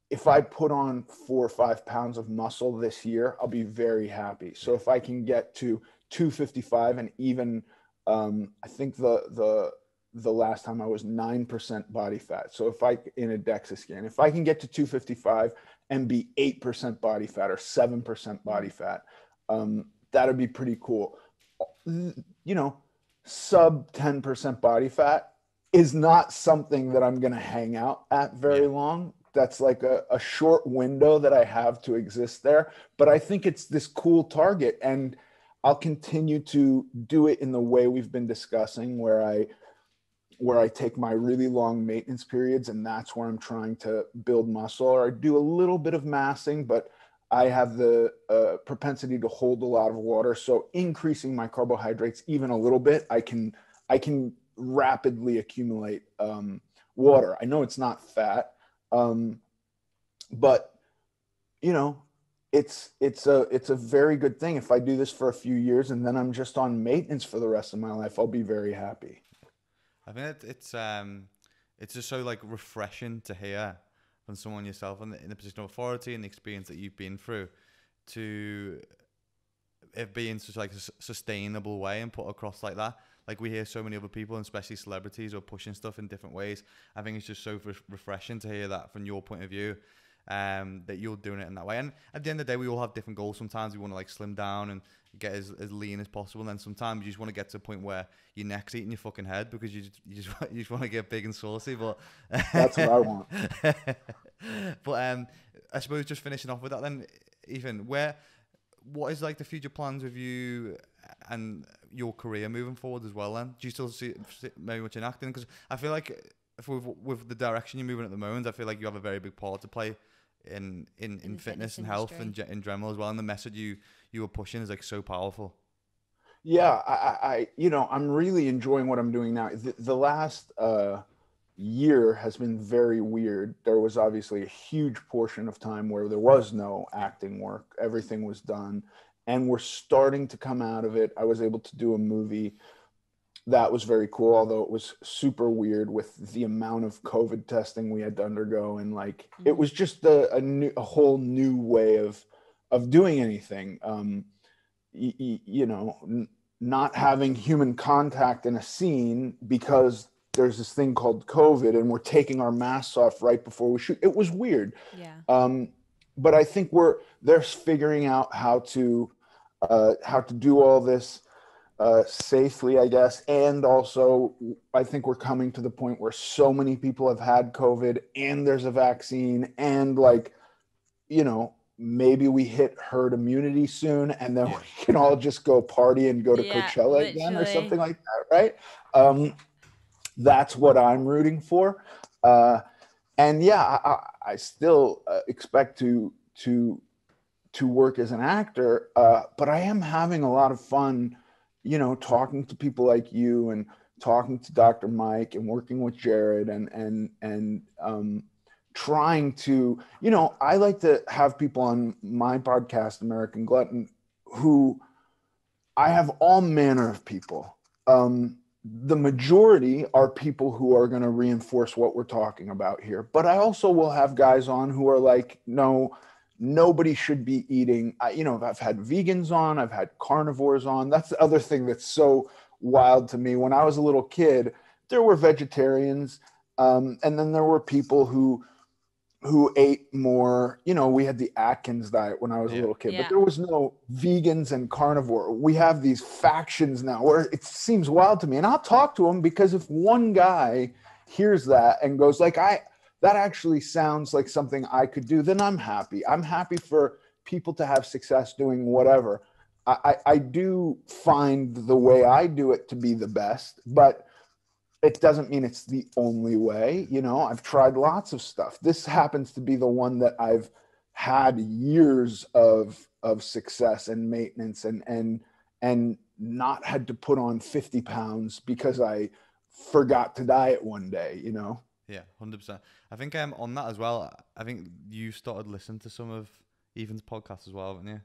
If I put on four or five pounds of muscle this year, I'll be very happy. So if I can get to 255 and even um, I think the the the last time I was nine percent body fat. So if I in a DEXA scan, if I can get to 255 and be eight percent body fat or seven percent body fat, um, that'd be pretty cool. You know, sub 10% body fat is not something that I'm going to hang out at very yeah. long. That's like a, a short window that I have to exist there. But I think it's this cool target. And I'll continue to do it in the way we've been discussing, where I where I take my really long maintenance periods, and that's where I'm trying to build muscle. Or I do a little bit of massing, but I have the uh, propensity to hold a lot of water. So increasing my carbohydrates even a little bit, I can I can rapidly accumulate um, water. I know it's not fat, um, but you know it's it's a it's a very good thing if i do this for a few years and then i'm just on maintenance for the rest of my life i'll be very happy. I think it, it's um it's just so like refreshing to hear from someone yourself in the, in the position of authority and the experience that you've been through to it being such like a sustainable way and put across like that. Like we hear so many other people and especially celebrities are pushing stuff in different ways. I think it's just so re- refreshing to hear that from your point of view um, that you're doing it in that way. And at the end of the day, we all have different goals. Sometimes we want to like slim down and get as, as lean as possible. And then sometimes you just want to get to a point where your neck's eating your fucking head because you just, you just, you just want to get big and saucy. But that's what I want. but um, I suppose just finishing off with that, then, Ethan, where, what is like the future plans with you and your career moving forward as well? Then, do you still see, very much in acting? Because I feel like with, with the direction you're moving at the moment, I feel like you have a very big part to play in in, in, in fitness, fitness, and health and in general as well. And the message you you were pushing is like so powerful. Yeah, I, I you know I'm really enjoying what I'm doing now. The, the last uh, year has been very weird. There was obviously a huge portion of time where there was no acting work. Everything was done, and we're starting to come out of it. I was able to do a movie that was very cool although it was super weird with the amount of covid testing we had to undergo and like mm-hmm. it was just a, a, new a whole new way of of doing anything. Um y- y- you know n- not having human contact in a scene because there's this thing called covid and we're taking our masks off right before we shoot. It was weird. Yeah. Um but i think we're they're figuring out how to uh how to do all this uh, safely, I guess. And also, I think we're coming to the point where so many people have had COVID and there's a vaccine, and like, you know, maybe we hit herd immunity soon and then we can all just go party and go to yeah, Coachella literally. again or something like that, right? Um, that's what I'm rooting for. Uh, and yeah, I, I still uh, expect to to to work as an actor, uh, but I am having a lot of fun you know, talking to people like you and talking to Dr. Mike and working with Jared and and and um, trying to, you know, I like to have people on my podcast, American Glutton, who I have all manner of people. Um, the majority are people who are going to reinforce what we're talking about here, but I also will have guys on who are like, no, nobody should be eating I, you know i've had vegans on i've had carnivores on that's the other thing that's so wild to me when i was a little kid there were vegetarians um, and then there were people who who ate more you know we had the atkins diet when i was yeah. a little kid yeah. but there was no vegans and carnivore we have these factions now where it seems wild to me and i'll talk to them because if one guy hears that and goes like i that actually sounds like something I could do, then I'm happy. I'm happy for people to have success doing whatever. I, I, I do find the way I do it to be the best, but it doesn't mean it's the only way. You know, I've tried lots of stuff. This happens to be the one that I've had years of of success and maintenance and and and not had to put on 50 pounds because I forgot to diet one day, you know. Yeah, hundred percent. I think um on that as well. I think you started listening to some of Ethan's podcasts as well, haven't you?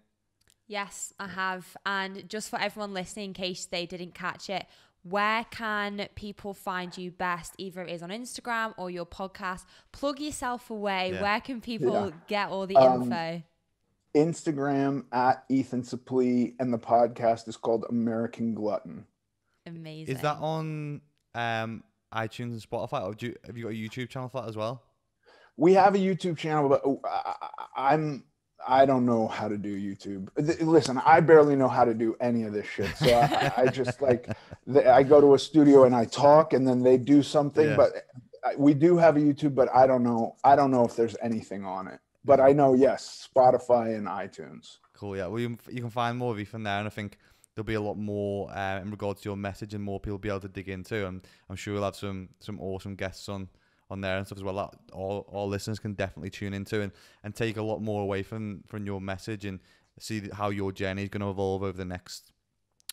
Yes, I have. And just for everyone listening, in case they didn't catch it, where can people find you best? Either it is on Instagram or your podcast. Plug yourself away. Yeah. Where can people yeah. get all the um, info? Instagram at Ethan Suplee, and the podcast is called American Glutton. Amazing. Is that on um iTunes and Spotify, or do you, have you got a YouTube channel for that as well? We have a YouTube channel, but oh, I, am I don't know how to do YouTube. Listen, I barely know how to do any of this shit. So I, I just like I go to a studio and I talk, and then they do something. Yeah. But uh, we do have a YouTube, but I don't know. I don't know if there's anything on it. But I know yes, Spotify and iTunes. Cool. Yeah. Well, you, you can find more of you from there, and I think there'll be a lot more uh, in regards to your message and more people will be able to dig into. And I'm sure we'll have some some awesome guests on on there and stuff as well that all, all listeners can definitely tune into and, and take a lot more away from from your message and see how your journey is going to evolve over the next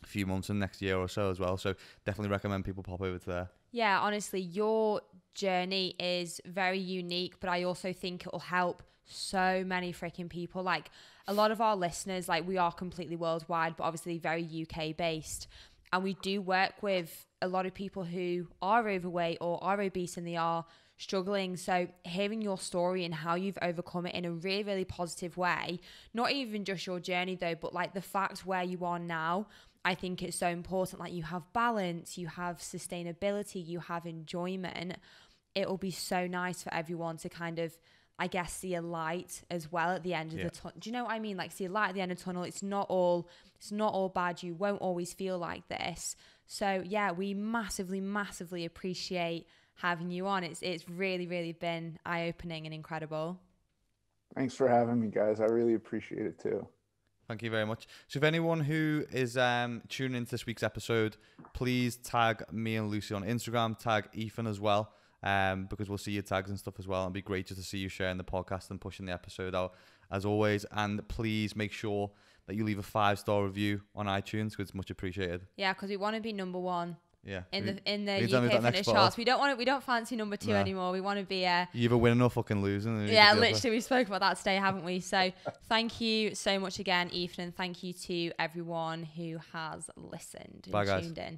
few months and next year or so as well. So definitely recommend people pop over to there. Yeah, honestly, your journey is very unique, but I also think it will help so many freaking people. Like a lot of our listeners, like we are completely worldwide, but obviously very UK based. And we do work with a lot of people who are overweight or are obese and they are struggling. So, hearing your story and how you've overcome it in a really, really positive way, not even just your journey though, but like the fact where you are now, I think it's so important. Like, you have balance, you have sustainability, you have enjoyment. It will be so nice for everyone to kind of I guess see a light as well at the end of Yeah. the tunnel. Do you know what I mean? Like see a light at the end of the tunnel. It's not all it's not all bad. You won't always feel like this. So yeah, we massively, massively appreciate having you on. It's it's really, really been eye opening and incredible. Thanks for having me, guys. I really appreciate it too. Thank you very much. So, if anyone who is um, tuning into this week's episode, please tag me and Lucy on Instagram, tag Ethan as well, um, because we'll see your tags and stuff as well. It'd be great just to see you sharing the podcast and pushing the episode out as always. And please make sure that you leave a five star review on iTunes because it's much appreciated. Yeah, because we want to be number one Yeah. in We- the in the we need to move UK that next fitness spot up. charts. We don't want to, we don't fancy number two No. anymore. We want to be uh, you either winning or fucking losing. yeah, can go for it. literally, we spoke about that today, haven't we? So, thank you so much again, Ethan, and thank you to everyone who has listened and Bye, guys. tuned in.